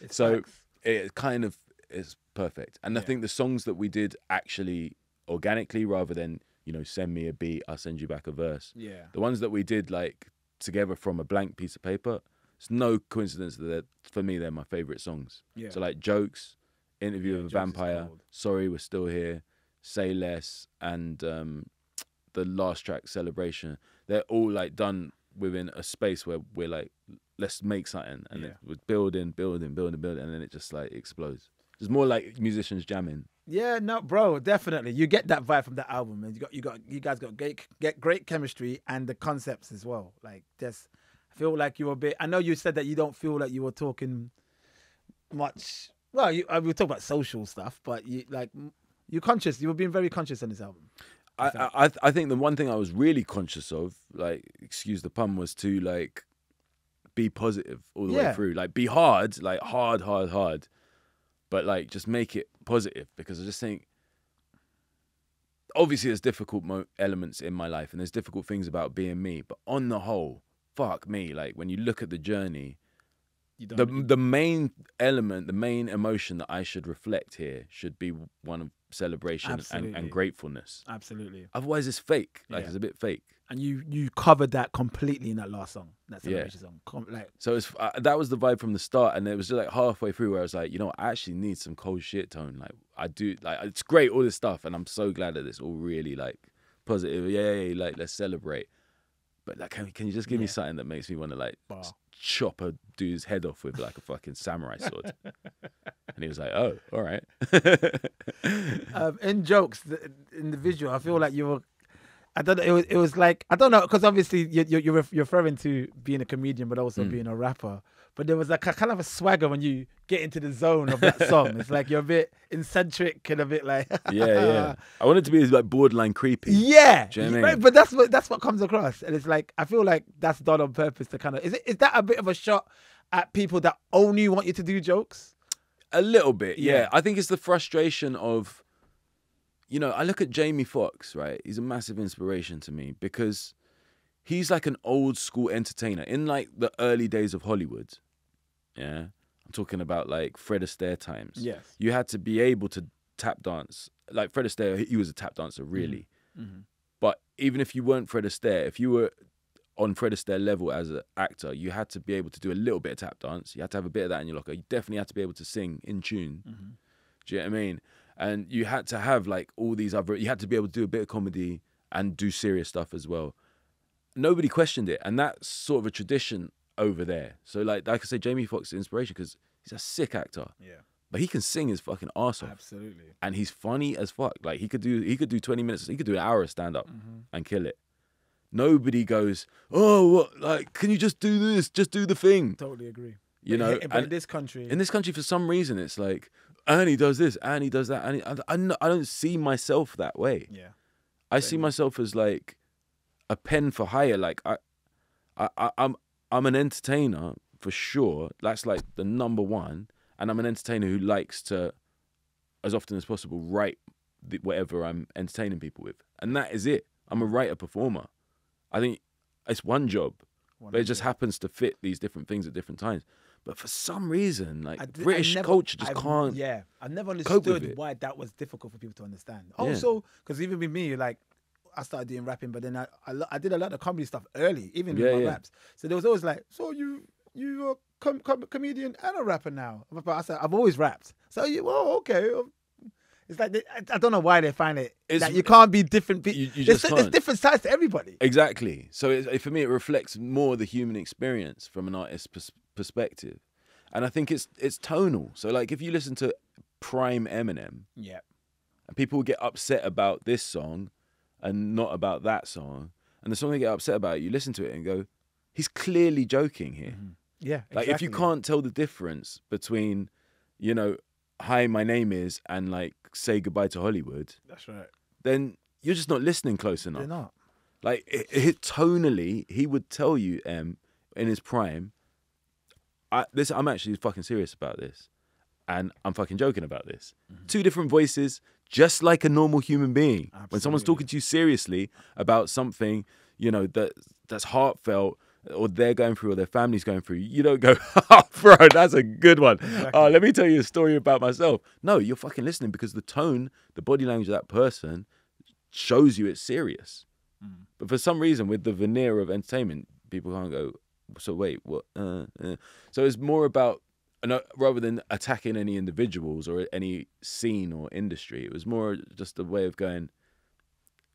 It's so facts. it kind of is perfect. And I think the songs that we did actually organically, rather than you know, send me a beat, I'll send you back a verse. Yeah. The ones that we did like together from a blank piece of paper, it's no coincidence that for me they're my favorite songs. Yeah. So like jokes, interview Yeah, with a vampire, sorry we're still here, say less, and um, the last track celebration. They're all like done within a space where we're like, let's make something, and Yeah. it we're building, building, building, building, and then it just like explodes. It's more like musicians jamming. Yeah, no, bro, definitely. You get that vibe from that album, and You got, you got, you guys got great, get great chemistry and the concepts as well. Like, just I feel like you were a bit. I know you said that you don't feel like you were talking much. Well, you, uh, we talk about social stuff, but you like you're conscious. You were being very conscious on this album. I, I I- I think the one thing I was really conscious of, like, excuse the pun, was to like be positive all the Yeah. way through. Like, be hard, like hard, hard, hard, but like just make it positive because I just think. Obviously, there's difficult mo- elements in my life, and there's difficult things about being me. But on the whole, fuck me. Like when you look at the journey, the the main element, the main emotion that I should reflect here should be one of celebration and, and gratefulness. absolutely. Otherwise, it's fake. Like Yeah. it's a bit fake. And you you covered that completely in that last song, that Yeah. celebration song. Com- like, So it's uh, that was the vibe from the start, and it was just like halfway through where I was like, you know, I actually need some cold shit tone. Like I do, like it's great all this stuff, and I'm so glad that it's all really like positive. Yay! Like let's celebrate. But like, can, can you just give me something that makes me want to like Bar. Chop a dude's head off with like a fucking samurai sword? and he was like, oh, all right. um, in jokes, the, in the visual, I feel like you were. I don't know. It was. It was like I don't know because obviously you, you, you're you're referring to being a comedian, but also Mm. being a rapper. But there was like a kind of a swagger when you get into the zone of that song. it's like you're a bit eccentric and a bit like yeah, yeah. I wanted it to be like borderline creepy. yeah. Do you know what I right, mean? But that's what that's what comes across, and it's like I feel like that's done on purpose to kind of. Is it is that a bit of a shot at people that only want you to do jokes? A little bit, yeah. Yeah. I think it's the frustration of, you know, I look at Jamie Foxx, right? He's a massive inspiration to me because he's like an old school entertainer in like the early days of Hollywood. Yeah. I'm talking about like Fred Astaire times. Yes. You had to be able to tap dance. Like Fred Astaire, he was a tap dancer, really. Mm-hmm. But even if you weren't Fred Astaire, if you were on Fred Astaire level as an actor, you had to be able to do a little bit of tap dance. You had to have a bit of that in your locker. You definitely had to be able to sing in tune. Mm-hmm. Do you know what I mean? And you had to have like all these other. You had to be able to do a bit of comedy and do serious stuff as well. Nobody questioned it, and that's sort of a tradition over there. So like, like I say, Jamie Foxx is inspiration because he's a sick actor, Yeah. but he can sing his fucking ass off Absolutely. and he's funny as fuck. Like he could do he could do 20 minutes, he could do an hour of stand up Mm-hmm. and kill it. Nobody goes, "Oh, what like can you just do this? Just do the thing." Totally agree. You But know, he- but in this country, in this country for some reason it's like and he does this and he does that and I, I, I don't see myself that way. yeah, I see myself as like a pen for hire. Like I, I, I I'm I'm an entertainer for sure. That's like the number one, and I'm an entertainer who likes to, as often as possible, write the, whatever I'm entertaining people with, and that is it. I'm a writer performer. I think it's one job, but it just happens to fit these different things at different times. But for some reason, like I d- I British never- culture just I've- can't. Yeah, I never understood why that was difficult for people to understand. Also, because even with me, like I started doing rapping, but then I, I I did a lot of comedy stuff early, even Yeah, with my yeah. raps. So there was always like, so you you are com- com- comedian and a rapper now. But I said, I've always rapped. So you, well, okay. It's like they, I, I don't know why they find it It's- that you can't be different. Pe- You- you there's, just there's different sides to everybody. Exactly. So it, for me, it reflects more the human experience from an artist's pers- perspective, and I think it's it's tonal. So like if you listen to prime Eminem, Yeah. and people get upset about this song and not about that song, and the song they get upset about, you listen to it and go, he's clearly joking here. Yeah. Like if you can't tell the difference between, you know, hi, my name is, and like say goodbye to Hollywood, That's right. then you're just not listening close enough. They're not. Like it, it, tonally, he would tell you, um, in his prime, I this I'm actually fucking serious about this, and I'm fucking joking about this. Mm-hmm. Two different voices, just like a normal human being. When someone's talking to you seriously about something, you know that that's heartfelt. Or they're going through, or their family's going through. You don't go, oh, bro, that's a good one. Oh, let me tell you a story about myself. No, you're fucking listening because the tone, the body language of that person shows you it's serious. But for some reason, with the veneer of entertainment, people can't go. So wait, what? Uh, uh. So it's more about, and, uh, rather than attacking any individuals or any scene or industry, it was more just a way of going.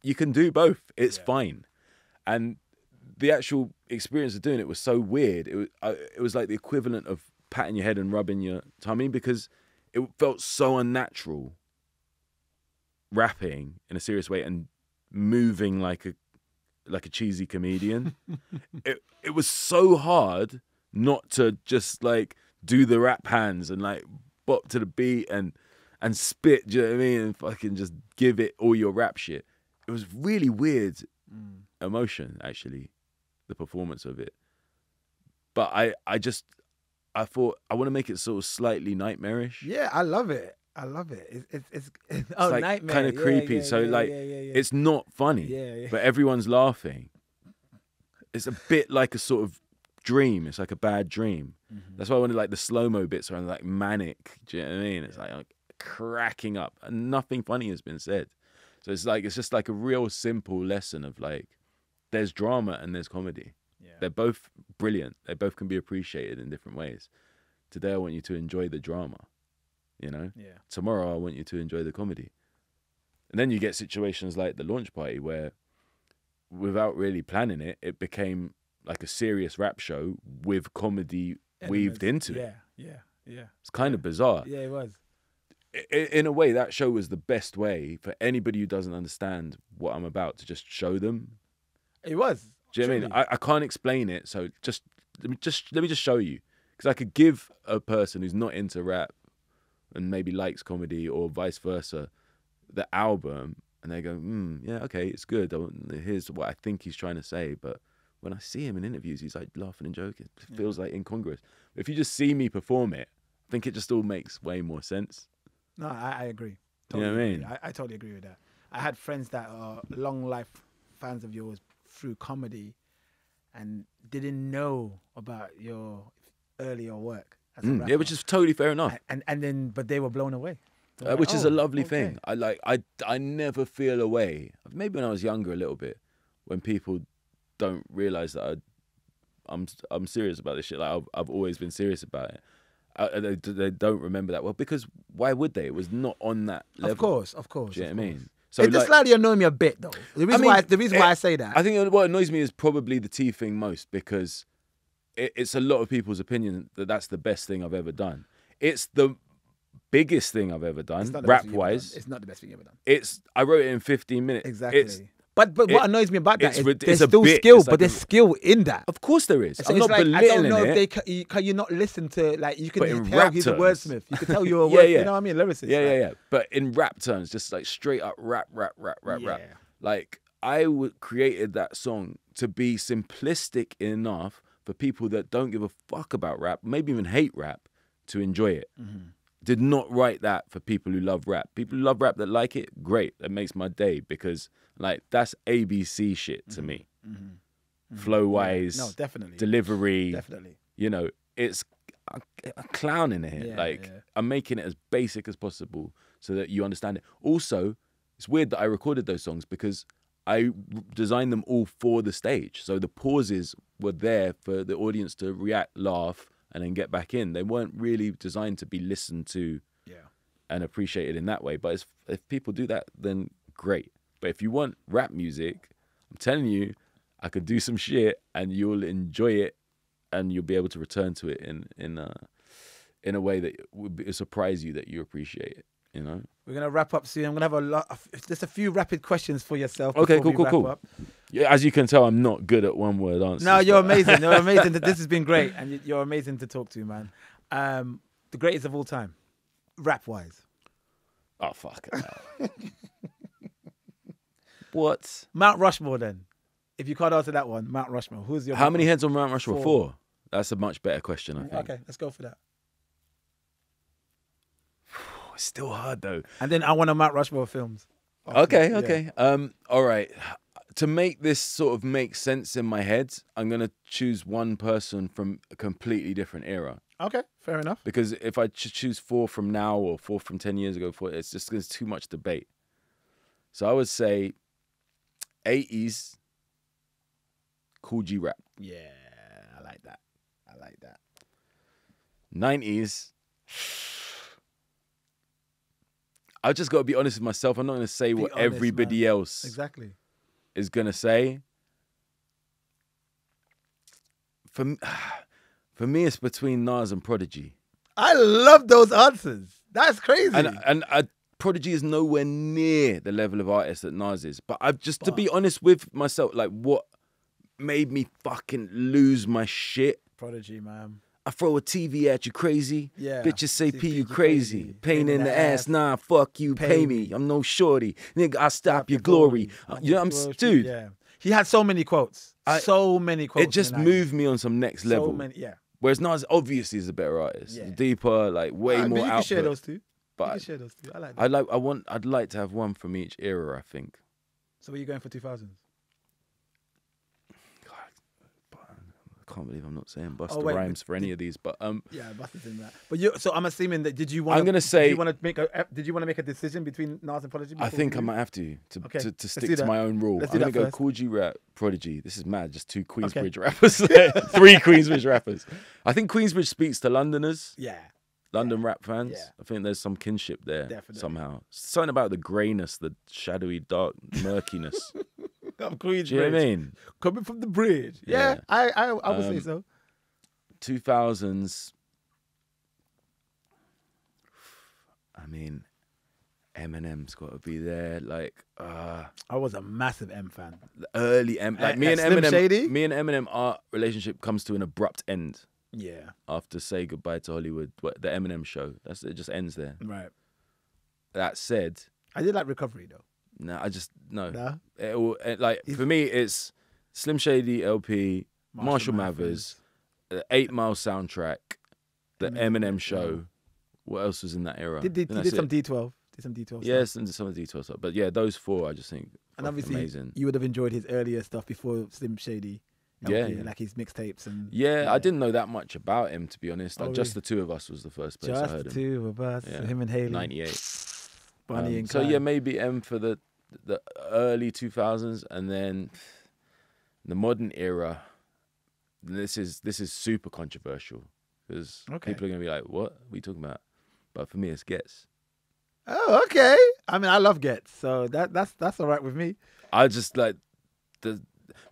You can do both. It's fine, and the actual experience of doing it was so weird. It was, uh, it was like the equivalent of patting your head and rubbing your tummy because it felt so unnatural. Rapping in a serious way and moving like a like a cheesy comedian. it it was so hard not to just like do the rap hands and like bop to the beat and and spit, do you know what I mean? And fucking just give it all your rap shit. It was really weird mm. emotion, actually, the performance of it. But I I just I thought I want to make it sort of slightly nightmarish. Yeah, I love it. I love it. It's it's, it's, it's oh like nightmare. kind of creepy. yeah, so yeah, like yeah, yeah. it's not funny, Yeah, yeah. but everyone's laughing. It's a bit like a sort of dream. It's like a bad dream. Mm-hmm. That's why I wanted like the slow mo bits around like manic. Do you know what I mean? It's like, like cracking up, and nothing funny has been said. So it's like it's just like a real simple lesson of like there's drama and there's comedy. Yeah. They're both brilliant. They both can be appreciated in different ways. Today I want you to enjoy the drama. You know? yeah. tomorrow I want you to enjoy the comedy. And then you get situations like the launch party where without really planning it, it became like a serious rap show with comedy weaved Elements. into it. Yeah, yeah, yeah. It's kind of bizarre. Yeah, it was. I- In a way, that show was the best way for anybody who doesn't understand what I'm about to just show them. It was. Do you know what I mean? I, I can't explain it, so just let me just let me just show you because I could give a person who's not into rap and maybe likes comedy or vice versa the album, and they go, hmm, yeah, okay, it's good. Here's what I think he's trying to say, but when I see him in interviews, he's like laughing and joking. It feels like incongruous. If you just see me perform it, I think it just all makes way more sense. No, I, I agree. You know what I mean? I, I totally agree with that. I had friends that are long life fans of yours through comedy and didn't know about your earlier work. Mm, yeah, which is totally fair enough. and and then but they were blown away. Uh, like, which is "Oh, a lovely okay." thing. I like I I never feel away. Maybe when I was younger a little bit, when people don't realize that I, I'm I'm serious about this shit. Like I've, I've always been serious about it. Uh, they, they don't remember that well because why would they? It was not on that level. Of course, of course. Do you know what I mean? So it just like- slightly annoyed me a bit though. The reason mean, why the reason why I say that I think what annoys me is probably the tea thing most because it, it's a lot of people's opinion that that's the best thing I've ever done. It's the biggest thing I've ever done, it's not the best rap thing done. wise. It's not the best thing you've ever done. It's I wrote it in 15 minutes. Exactly. It's, but but what annoys me about that it's is rid- there's still bit- skill, it's like but there's a- skill in that. of course there is. So I'm it's not like, I don't know it. if they can you, can you not listen to like you can But tell rap he's a wordsmith. You can tell you're a Yeah, word, yeah. you know what I mean, lyricist. yeah, yeah, yeah. But in rap terms, just like straight up rap, rap, rap, rap, rap. Like I would created that song to be simplistic enough for people that don't give a fuck about rap, maybe even hate rap, to enjoy it. Mm-hmm. Did not write that for people who love rap. People who love rap that like it, great. That makes my day because like that's ABC shit to me. Flow wise, Mm-hmm. No, definitely. delivery, definitely. you know, it's a, a clown in it. Yeah, like yeah. I'm making it as basic as possible so that you understand it. Also, it's weird that I recorded those songs because I designed them all for the stage. So the pauses were there for the audience to react, laugh, and then get back in. They weren't really designed to be listened to Yeah. and appreciated in that way. But if people do that, then great. But if you want rap music, I'm telling you, I could do some shit and you'll enjoy it, and you'll be able to return to it in in a in a way that would be, surprise you that you appreciate it. You know. We're gonna wrap up soon. I'm gonna have a lot. Of, just a few rapid questions for yourself. Okay, cool, cool, cool. up. Yeah, as you can tell, I'm not good at one word answers. No, you're but- amazing. You're amazing. This has been great, and you- you're amazing to talk to, man. Um, the greatest of all time, rap wise. Oh fuck. it what? Mount Rushmore. Then, if you can't answer that one, Mount Rushmore. Who's your? How many heads on Mount Rushmore? Four. Four. That's a much better question, I think. Okay, let's go for that. It's still hard though. And then I want a Mount Rushmore films. Okay, Yeah. okay. Um, all right. To make this sort of make sense in my head, I'm gonna choose one person from a completely different era. Okay, fair enough. Because if I ch- choose four from now or four from ten years ago, four, it's just there's too much debate. So I would say, 80s, Kool G rap. Yeah, I like that. I like that. 90s. I just got to be honest with myself. I'm not going to say Be what honest, everybody else Exactly. Is going to say. For for me, it's between Nas and Prodigy, I love those answers. That's crazy. and and uh, Prodigy is nowhere near the level of artist that Nas is. But I've just to be honest with myself, like what made me fucking lose my shit. Prodigy, man. I throw a TV at you crazy. Yeah. Bitches say P, you you crazy. crazy. Pain in the ass. Nah, fuck you. Pay, Pay me. me. I'm no shorty. Nigga, I stop, your glory. glory. Uh, You know, I'm, dude, Yeah. He had so many quotes. I- so many quotes. it just in the 90s. moved me on some next So level. many, yeah. Whereas Nas obviously is a better artist. Yeah. Deeper, like way Alright, but more you can share those two. you but can share those two. I like that. I like I want I'd like to have one from each era, I think. so, where you going for 2000s? God, but I can't believe I'm not saying Busta Oh, wait, Rhymes for any of these, but um Yeah, Busta's in that. But you, so I'm assuming that did you want? I'm gonna say- Did you want to make a? Did you want to make a decision between Nas and Prodigy? I think I might have to to, Okay, to, to stick to my own rule. Let's I'm gonna go first. Kool G rap Prodigy. This is mad. Just two Queensbridge rappers, three Queensbridge rappers. I think Queensbridge speaks to Londoners, Yeah. London rap fans. Yeah. I think there's some kinship there Definitely. somehow. Something about the greyness, the shadowy, dark murkiness. I'm Queens Do you know what I mean? Coming from the bridge. Yeah, Yeah. I, I, I would say Um, so. 2000s. I mean, Eminem's got to be there. Like, uh, I was a massive Em fan. the early Em. Like me and Slim Eminem. Shady? Me and Eminem, our relationship comes to an abrupt end Yeah. after "Say Goodbye to Hollywood," what- the Eminem show. That's it. Just ends there. Right. That said, I did like Recovery though. no, I just no. Nah. It it, like He's- for me, it's Slim Shady LP, Marshall, Mathers, the Eight Mile soundtrack, the Eminem, Eminem yeah. show. What else was in that era? Did, did, did some. D12. Did some D12. Yes, stuff. and some of the details, but yeah, those four I just think And obviously, amazing. you would have enjoyed his earlier stuff before Slim Shady. Yeah, yeah. like his mixtapes and Yeah, I didn't know that much about him to be honest. Like Oh, just really? the two of us was the first place I Just heard the him. two of us, Yeah. him and Hailie, Ninety eight. Bonnie Um, and so Clyde. yeah, maybe Em for the the early two thousands, and then the modern era. This is this is super controversial because Okay. people are gonna be like, "What? What are you talking about?" But for me, it's Ghetts. Oh, okay. I mean, I love Ghetts, so that that's that's all right with me. I just like the.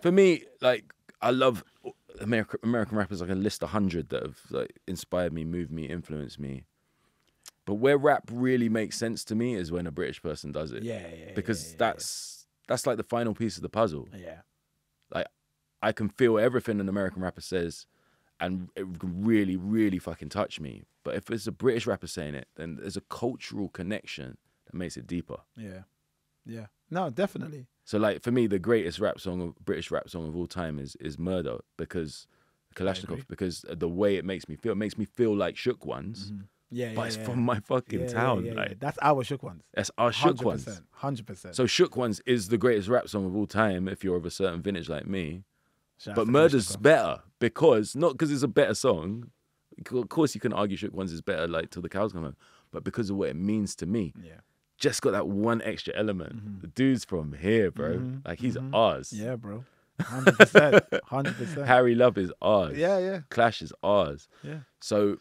For me, like I love American American rappers. I can list a hundred that have like inspired me, moved me, influenced me. But where rap really makes sense to me is when a British person does it. Yeah, yeah. Because yeah, yeah, that's that's like the final piece of the puzzle. yeah. Like I can feel everything an American rapper says, and it can really, really fucking touch me. But if it's a British rapper saying it, then there's a cultural connection that makes it deeper. yeah, yeah. No, definitely. So, like for me, the greatest rap song, of, British rap song of all time is is Murder because. Klashnekoff because the way it makes me feel, it makes me feel like Shook Ones, mm-hmm. Yeah, but yeah, it's yeah. from my fucking Yeah, town. yeah, like That's our shook ones. that's our Shook Ones. Hundred percent. So Shook Ones is the greatest rap song of all time if you're of a certain vintage like me. Shout But Murder's better because not because it's a better song. Of course, you can argue Shook Ones is better, like till the cows come home, but because of what it means to me. Yeah, Just got that one extra element. Mm-hmm. The dude's from here, bro. Like he's ours. yeah, bro. hundred percent, hundred percent. Harry Love is ours. Yeah, yeah, Clash is ours. yeah, So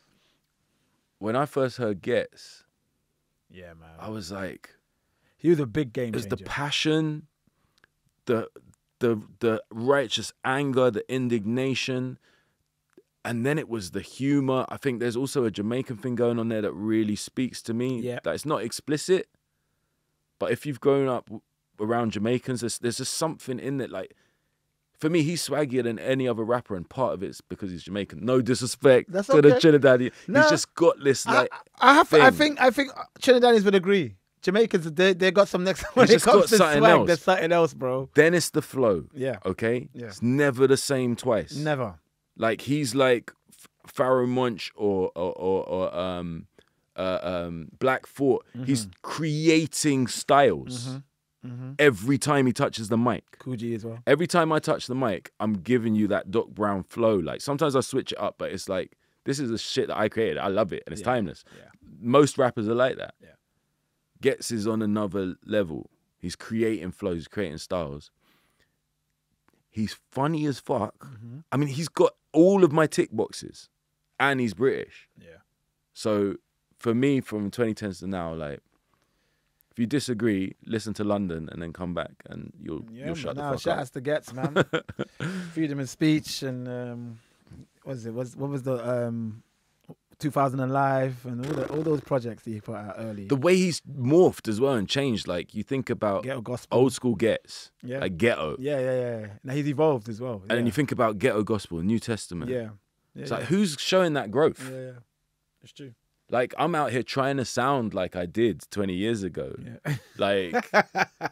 when I first heard Ghetts, yeah, man. I was like, he was a big game it was the passion, the the the righteous anger, the indignation, and then it was the humor. I think there's also a Jamaican thing going on there that really speaks to me. Yeah. that it's not explicit, but if you've grown up around Jamaicans, there's there's just something in it. Like for me, he's swaggier than any other rapper, and part of it's because he's Jamaican. No disrespect That's to the. Trinidadian. No. He's just got this like. I have. I think. I think Trinidadians would agree. Jamaicans, they they got some next. When it comes got to something swag, else. there's something else, bro. then it's the flow. Yeah, Okay, Yeah. it's never the same twice. never. Like he's like Pharoahe Monch or or, or, or um, uh, um, Black Thought. Mm-hmm. He's creating styles every time he touches the mic. Kool G as well. Every time I touch the mic, I'm giving you that Doc Brown flow. Like sometimes I switch it up, but it's like this is the shit that I created. I love it, and it's Yeah. timeless. Yeah. Most rappers are like that. Yeah. Ghetts is on another level. He's creating flows, he's creating styles. He's funny as fuck. Mm-hmm. I mean, he's got all of my tick boxes, and he's British. Yeah. So for me, from 2010s to now, like, if you disagree, listen to London and then come back, and you'll Yeah, you'll shut Now, the fuck shout up. to Ghetts, man. Freedom of speech and um, what was it? Was what was the um, 2000 and Life and all the, all those projects that he put out early. The way he's morphed as well and changed. Like you think about Ghetto gospel. old school ghetts, Yeah. like ghetto, Yeah, yeah, yeah. Now he's evolved as well. and yeah. you think about ghetto gospel, New Testament. yeah, yeah, It's yeah. like who's showing that growth? yeah, yeah. It's true. Like I'm out here trying to sound like I did 20 years ago. Yeah. Like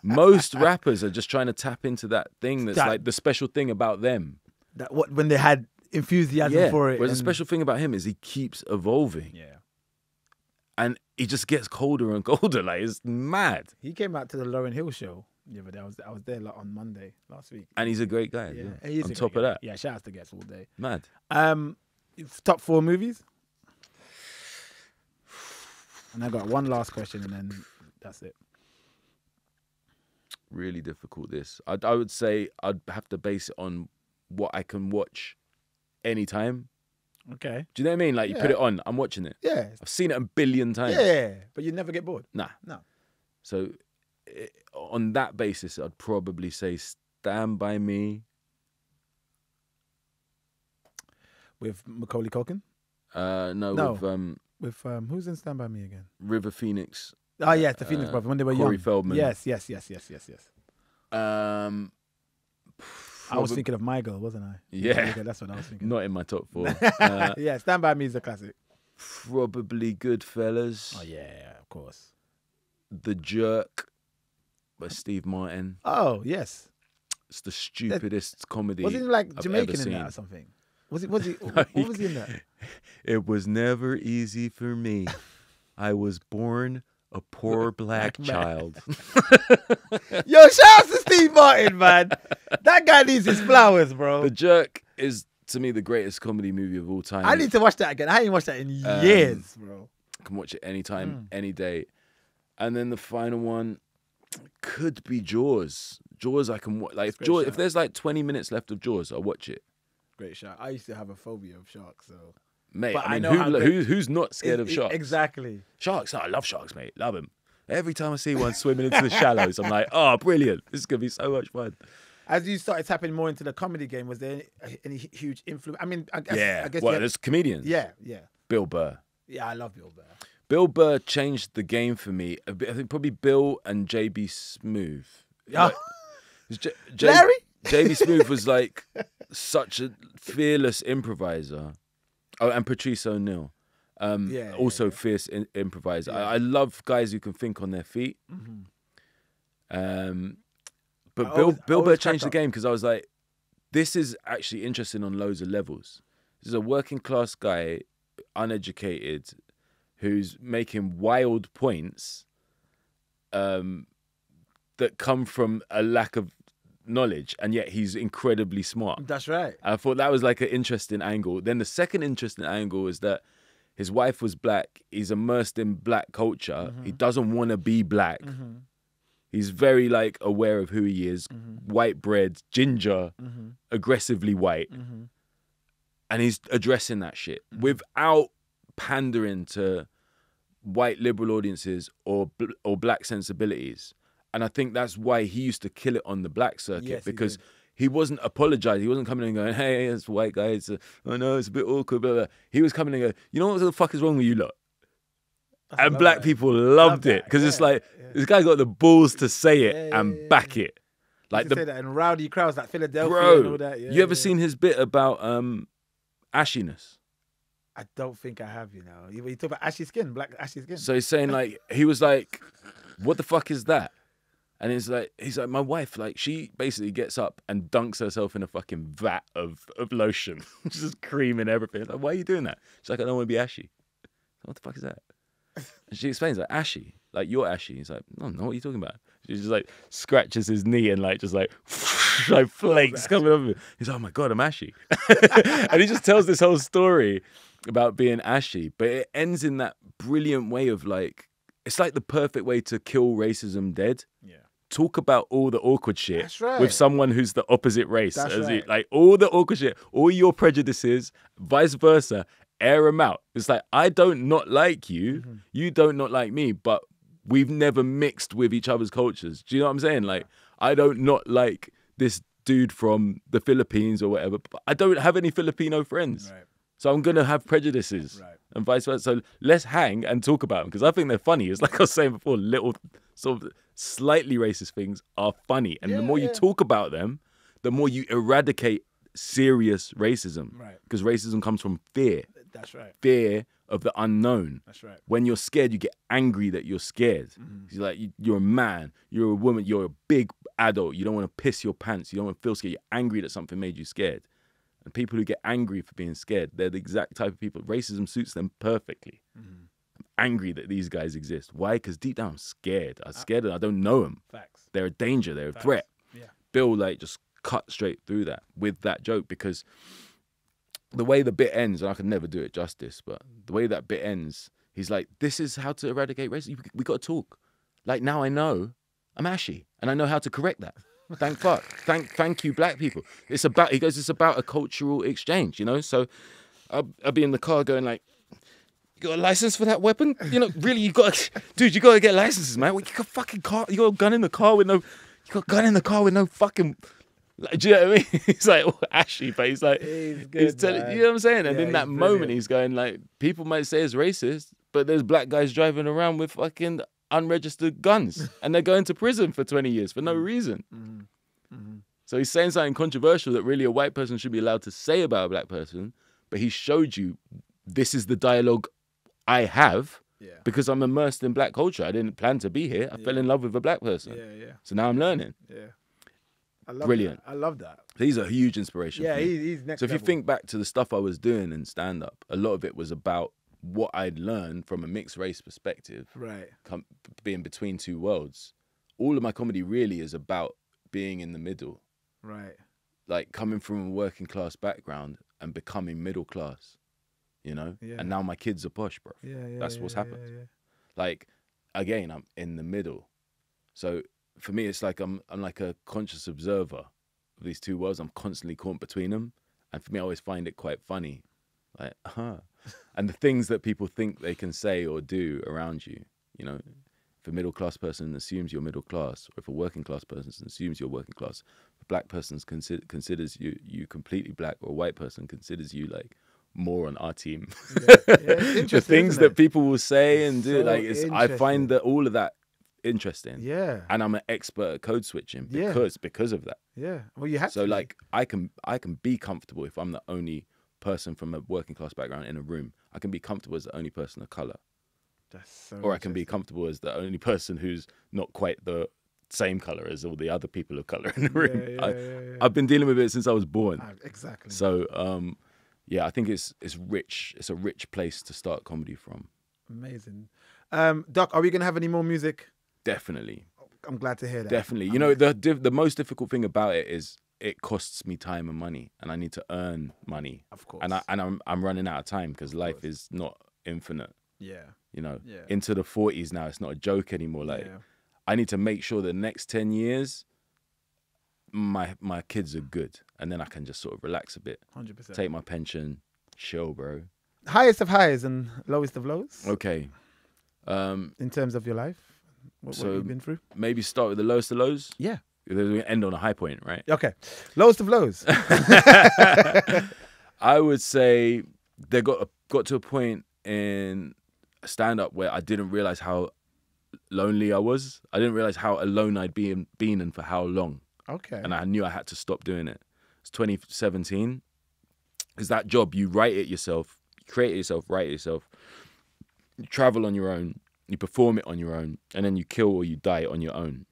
most rappers are just trying to tap into that thing that's That- like the special thing about them. that what when they had enthusiasm Yeah. for it. Whereas the special thing about him is he keeps evolving Yeah. and he just gets colder and colder. Like it's mad. He came out to the Lauryn Hill show the other day. I was I was there like, on Monday last week. And he's a great guy. Yeah, is On top great of guy. that, Yeah, shout out to Ghetts all day. mad. Um, top four movies. And I got one last question, and then that's it. Really difficult. This I, I would say I'd have to base it on what I can watch anytime. Okay. Do you know what I mean? Like you put it on, I'm watching it. Yeah. I've seen it a billion times. Yeah, but you never get bored. Nah. No. So i on that basis, I'd probably say Stand By Me. With Macaulay Culkin. Uh, no, No. with um, With um, who's in Stand by Me again? River Phoenix. Oh yes, the Phoenix Uh, Brothers when they were Corey young. Feldman. Yes, yes, yes, yes, yes, yes. Um, I was thinking of My Girl, wasn't I? Yeah. Okay, that's what I was thinking. not in my top four. uh, yeah, Stand by Me is a classic. probably Goodfellas. Oh yeah, of course. The Jerk by Steve Martin. Oh yes. It's the stupidest comedy. Wasn't he like Jamaican in that or something? Was it? Was he? No, what was he in that? It was never easy for me. I was born a poor black child. Yo, shout out to Steve Martin, man. That guy needs his flowers, bro. the Jerk is to me the greatest comedy movie of all time. I need to watch that again. I haven't watched that in Um, years, bro. can watch it anytime, Mm. any day. And then the final one could be Jaws. Jaws, I can watch. Like if Jaws, if there's like 20 minutes left of Jaws, I'll watch it, Great shot. I used to have a phobia of sharks, so mate. But I I mean, know who, who, who's not scared of it- sharks? Exactly. Sharks, oh, I love sharks, mate. Love them. Every time I see one swimming into the shallows, I'm like, oh, brilliant. This is gonna be so much fun. As you started tapping more into the comedy game, was there any, any huge influence? I mean, I guess, yeah. I guess well, there's comedians. yeah, yeah, Bill Burr. yeah. I love Bill Burr. Bill Burr changed the game for me. a bit- I think probably Bill and JB Smoove. Yeah. Like, J- J- Larry? JB Smoove was like such a fearless improviser. Oh, and Patrice O'Neal. Um, Yeah, yeah, also yeah. fierce in- improviser. I, I love guys who can think on their feet. Mhm. Um, but I Bill always- Bill Burr changed the game because I was like, this is actually interesting on loads of levels. This is a working class guy, uneducated, who's making wild points, um, that come from a lack of knowledge, and yet he's incredibly smart. That's right. I thought that was like an interesting angle. Then the second interesting angle is that his wife was black. He's immersed in black culture. He doesn't want to be black. Mhm. He's very like aware of who he is, Mm-hmm. white bread, ginger, aggressively white, Mm-hmm. and he's addressing that shit without pandering to white liberal audiences or or black sensibilities. And I think that's why he used to kill it on the black circuit Yes, because did. he wasn't apologizing. He wasn't coming in and going, "Hey, it's white guys. Uh, I know it's a bit awkward." Blah, blah. He was coming in and going, "You know what the fuck is wrong with you lot?" I and black that. people loved Love it because it's like yeah. this guy got the balls to say it Yeah, yeah, and yeah, back it. Like the say that in rowdy crowds like Philadelphia and all bro. that. Yeah, you ever yeah. seen his bit about um ashiness? I don't think I have. You know, you, you talk about ashy skin, black ashy skin. So he's saying like he was like, "What the fuck is that?" And he's like, he's like, my wife, like she basically gets up and dunks herself in a fucking vat of of lotion, just creaming everything. It's like, why are you doing that? She's like, I don't want to be ashy. What the fuck is that? And she explains like ashy, like you're ashy. He's like, no, no, what are you talking about? She just like scratches his knee and like just like like flakes coming off. of. He's like, oh my god, I'm ashy. and he just tells this whole story about being ashy, but it ends in that brilliant way of like, it's like the perfect way to kill racism dead. yeah, Talk about all the awkward shit right. with someone who's the opposite race. Right. it, like all the awkward shit, all your prejudices, vice versa, air them out. It's like I don't not like you, Mm-hmm. you don't not like me, but we've never mixed with each other's cultures. Do you know what I'm saying? Like I don't not like this dude from the Philippines or whatever, but I don't have any Filipino friends. right. So I'm gonna have prejudices, Right. and vice versa. So let's hang and talk about them because I think they're funny. It's like I was saying before, little sort of slightly racist things are funny, and Yeah, the more you yeah. talk about them, the more you eradicate serious racism. Right. Because racism comes from fear, That's right. fear of the unknown. That's right. When you're scared, you get angry that you're scared. Mm-hmm. You're like you- you're a man, you're a woman, you're a big adult. You don't want to piss your pants. You don't want to feel scared. You're angry that something made you scared. And people who get angry for being scared, they're the exact type of people. Racism suits them perfectly. Mm-hmm. I'm angry that these guys exist. Why? Because deep down I'm scared. I'm ah. scared and I don't know them. Facts. They're a danger. They're a threat. Yeah. Bill like just cut straight through that with that joke because the way the bit ends, and I can never do it justice, but the way that bit ends, he's like, "This is how to eradicate racism. We got to talk. Like now, I know I'm ashy, and I know how to correct that. Thank fuck. Thank thank you, black people. It's about. He goes. It's about a cultural exchange. You know. So I'll, I'll be in the car going like. You got a license for that weapon? You know, really, you got, dude, you got to get licenses, man. You got fucking car, you got a gun in the car with no, you got a gun in the car with no fucking, like, do you know what I mean? He's like all ashy, but he's like, He's he's telling, you know what I'm saying? And Yeah, in that moment, he's going like, people might say it's racist, but there's black guys driving around with fucking unregistered guns, and they're going to prison for 20 years for Mm. no reason. Mm-hmm. So he's saying something controversial that really a white person should be allowed to say about a black person, but he showed you this is the dialogue I have Yeah. because I'm immersed in black culture. I didn't plan to be here. I fell in love with a black person. Yeah. Yeah. So now I'm learning. Yeah. I love Brilliant. That. I love that. He's a huge inspiration. Yeah, for me. he's, he's next. so if you think back to the stuff I was doing in stand up, a lot of it was about what I'd learned from a mixed race perspective, right, com- being between two worlds. All of my comedy really is about being in the middle, right, like coming from a working class background and becoming middle class, you know? Yeah. And now my kids are posh, bro. yeah, yeah. That's yeah, what's yeah, happened. Like again i'm in the middle so for me it's like i'm i'm like a conscious observer of these two worlds i'm constantly caught between them and for me i always find it quite funny like huh and the things that people think they can say or do around you you know if a middle class person assumes you're middle class or if a working class person assumes you're working class a black person consider, considers you you completely black or a white person considers you like more on our team. Yeah, it's the things that people will say It's and do so like it's, i find that all of that interesting. Yeah, and i'm an expert at code switching Yeah. because because of that. Yeah. Well, you had so to. like i can i can be comfortable if i'm the only person from a working class background in a room. I can be comfortable as the only person of color. That's so or i can be comfortable as the only person who's not quite the same color as all the other people of color in the room. Yeah, I, yeah, yeah, yeah. i've been dealing with it since i was born. Ah, exactly. so um yeah i think it's it's rich it's a rich place to start comedy from Amazing. Um, Doc, are we gonna have any more music? definitely I'm glad to hear that. Definitely. You know, the the most difficult thing about it is it costs me time and money, and I need to earn money. Of course. And I and I'm I'm running out of time because life is not infinite. Yeah. You know, Yeah. into the forties now, it's not a joke anymore. Like yeah. I need to make sure the next ten years, my my kids are good, and then I can just sort of relax a bit, Hundred percent. take my pension, chill, bro. Highest of highs and lowest of lows Okay. Um, in terms of your life. What, what So- you've been through? maybe start with the lowest of lows. Yeah. We end on a high point, right? Okay. Lowest of lows. I would say they got got to a point in stand up where I didn't realize how lonely I was. I didn't realize how alone I'd been been and for how long, okay. and I knew I had to stop doing it. It's 2017. Because that job, you write it yourself, create it yourself, write it yourself, you travel on your own, you perform it on your own, and then you kill or you die on your own.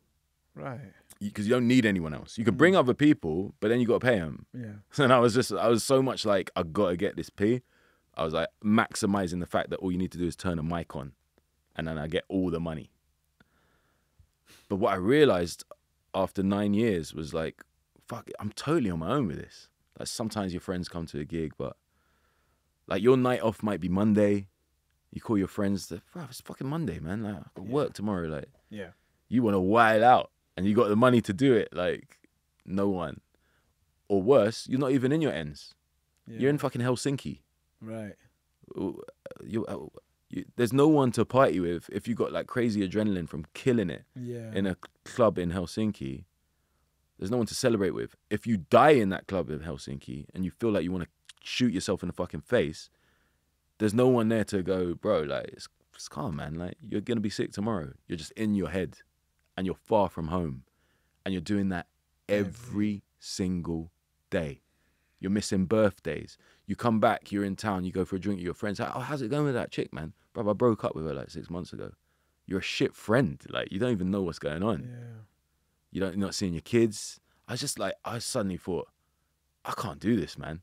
right. Because you don't need anyone else. You can mm. bring other people, but then you got to pay them. Yeah. And I was just, I was so much like, I gotta get this P. I was like maximizing the fact that all you need to do is turn a mic on, and then I get all the money. But what I realized after nine years was like, fuck it, I'm totally on my own with this. Like sometimes your friends come to a gig, but like your night off might be Monday. You call your friends, bro, it's fucking Monday, man. Like, I got work tomorrow. Like, Yeah. you want to wild out and you got the money to do it, like no one. Or worse, you're not even in your ends. yeah. You're in fucking Helsinki. Right. You, uh, you, there's no one to party with if you got like crazy adrenaline from killing it Yeah. in a club in Helsinki. There's no one to celebrate with. If you die in that club in Helsinki and you feel like you want to shoot yourself in the fucking face, there's no one there to go, bro. Like it's, it's calm, man. Like you're gonna be sick tomorrow. You're just in your head, and you're far from home, and you're doing that every single day. You're missing birthdays. You come back, you're in town, you go for a drink with your friends. Oh, how's it going with that chick, man? Bro, I broke up with her like six months ago. You're a shit friend. Like you don't even know what's going on. yeah. You don't you're not seeing your kids. I was just like I suddenly thought, I can't do this, man.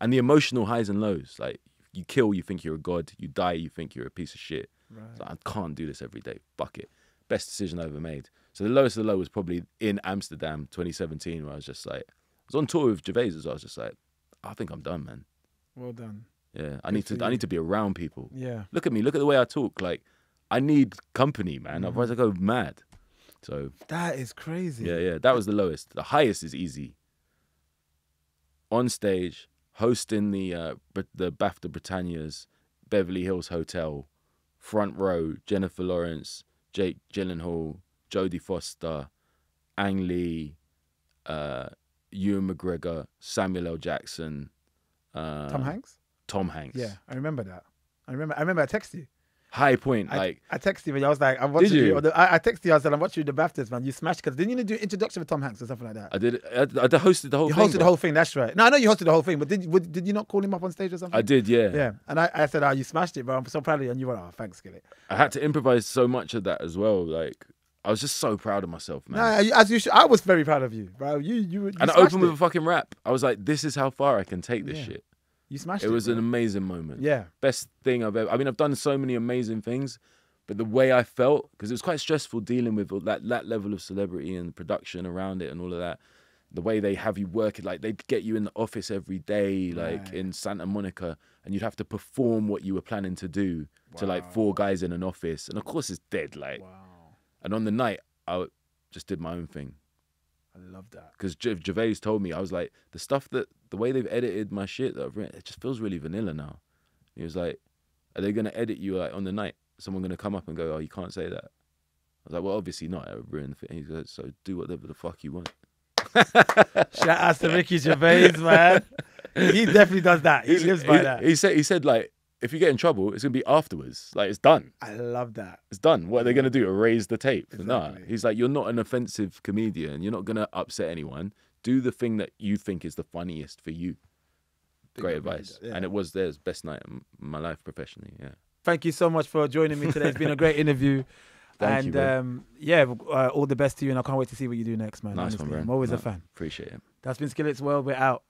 And the emotional highs and lows, like you kill, you think you're a god. You die, you think you're a piece of shit. Right. Like, I can't do this every day. Fuck it. Best decision I ever made. So the lowest of the low was probably in Amsterdam 2017, where I was just like, I was on tour with Gervais as well. I was just like, I think I'm done, man. Well done. Yeah, I need to. I need to be around people. Yeah. Look at me. Look at the way I talk. Like, I need company, man. Otherwise, I go mad. So That is crazy. yeah, yeah, that was the lowest. The highest is easy. On stage, hosting the uh, the BAFTA Britannia's Beverly Hills Hotel, front row, Jennifer Lawrence, Jake Gyllenhaal, Jodie Foster, Ang Lee, uh, Ewan McGregor, Samuel L. Jackson, uh, Tom Hanks. Tom Hanks. Yeah, I remember that. I remember. I remember. I texted you. High point, I, like I texted you, and I was like, "I'm watching you? you." the- I, I texted you. I said, "I'm watching you the Baftas, man. You smashed because didn't you do introduction with Tom Hanks or something like that?" I did. I, I hosted the whole you thing. hosted the whole thing. That's right. No, I know you hosted the whole thing, but did would, did you not call him up on stage or something? I did, yeah. Yeah, and I, I said, "Oh, you smashed it, bro. I'm so proud of you." And you were, "Oh, thanks, Skillit." I had to improvise so much of that as well. Like I was just so proud of myself, man. You- as you should. I was very proud of you, bro. You you, you and I opened with a fucking rap. I was like, this is how far I can take this Yeah. shit. You smashed It it. was an amazing moment. yeah. Best thing I've ever. I mean, I've done so many amazing things, but the way I felt, because it was quite stressful dealing with that that level of celebrity and production around it and all of that. The way they have you working, like they'd get you in the office every day, like Right. in Santa Monica, and you'd have to perform what you were planning to do to like four guys in an office, and of course it's dead. Like, Wow, and on the night, I just did my own thing. I love that. because Gervais told me I was like the stuff that the way they've edited my shit that I've written it just feels really vanilla now. He was like, "Are they gonna edit you like on the night? Someone gonna come up and go, oh, you can't say that." I was like, "Well, obviously not. I would ruin the thing." He goes, "So do whatever the fuck you want." Shout out to Ricky Gervais, man. He definitely does that. He lives by he, that. He said, "He said like." If you get in trouble, it's gonna be afterwards. Like it's done. I love that. It's done. What are they gonna do? Erase the tape? Nah. Exactly. He's like, you're not an offensive comedian. You're not gonna upset anyone. Do the thing that you think is the funniest for you. Big Great advice. Yeah. And it was theirs best night of my life professionally. Yeah. Thank you so much for joining me today. It's been a great interview. Thank and you, um, yeah, uh, all the best to you, and I can't wait to see what you do next, man. Nice honestly. one, bro. I'm always No, a fan. Appreciate it. That's been Skillit's World. We're out.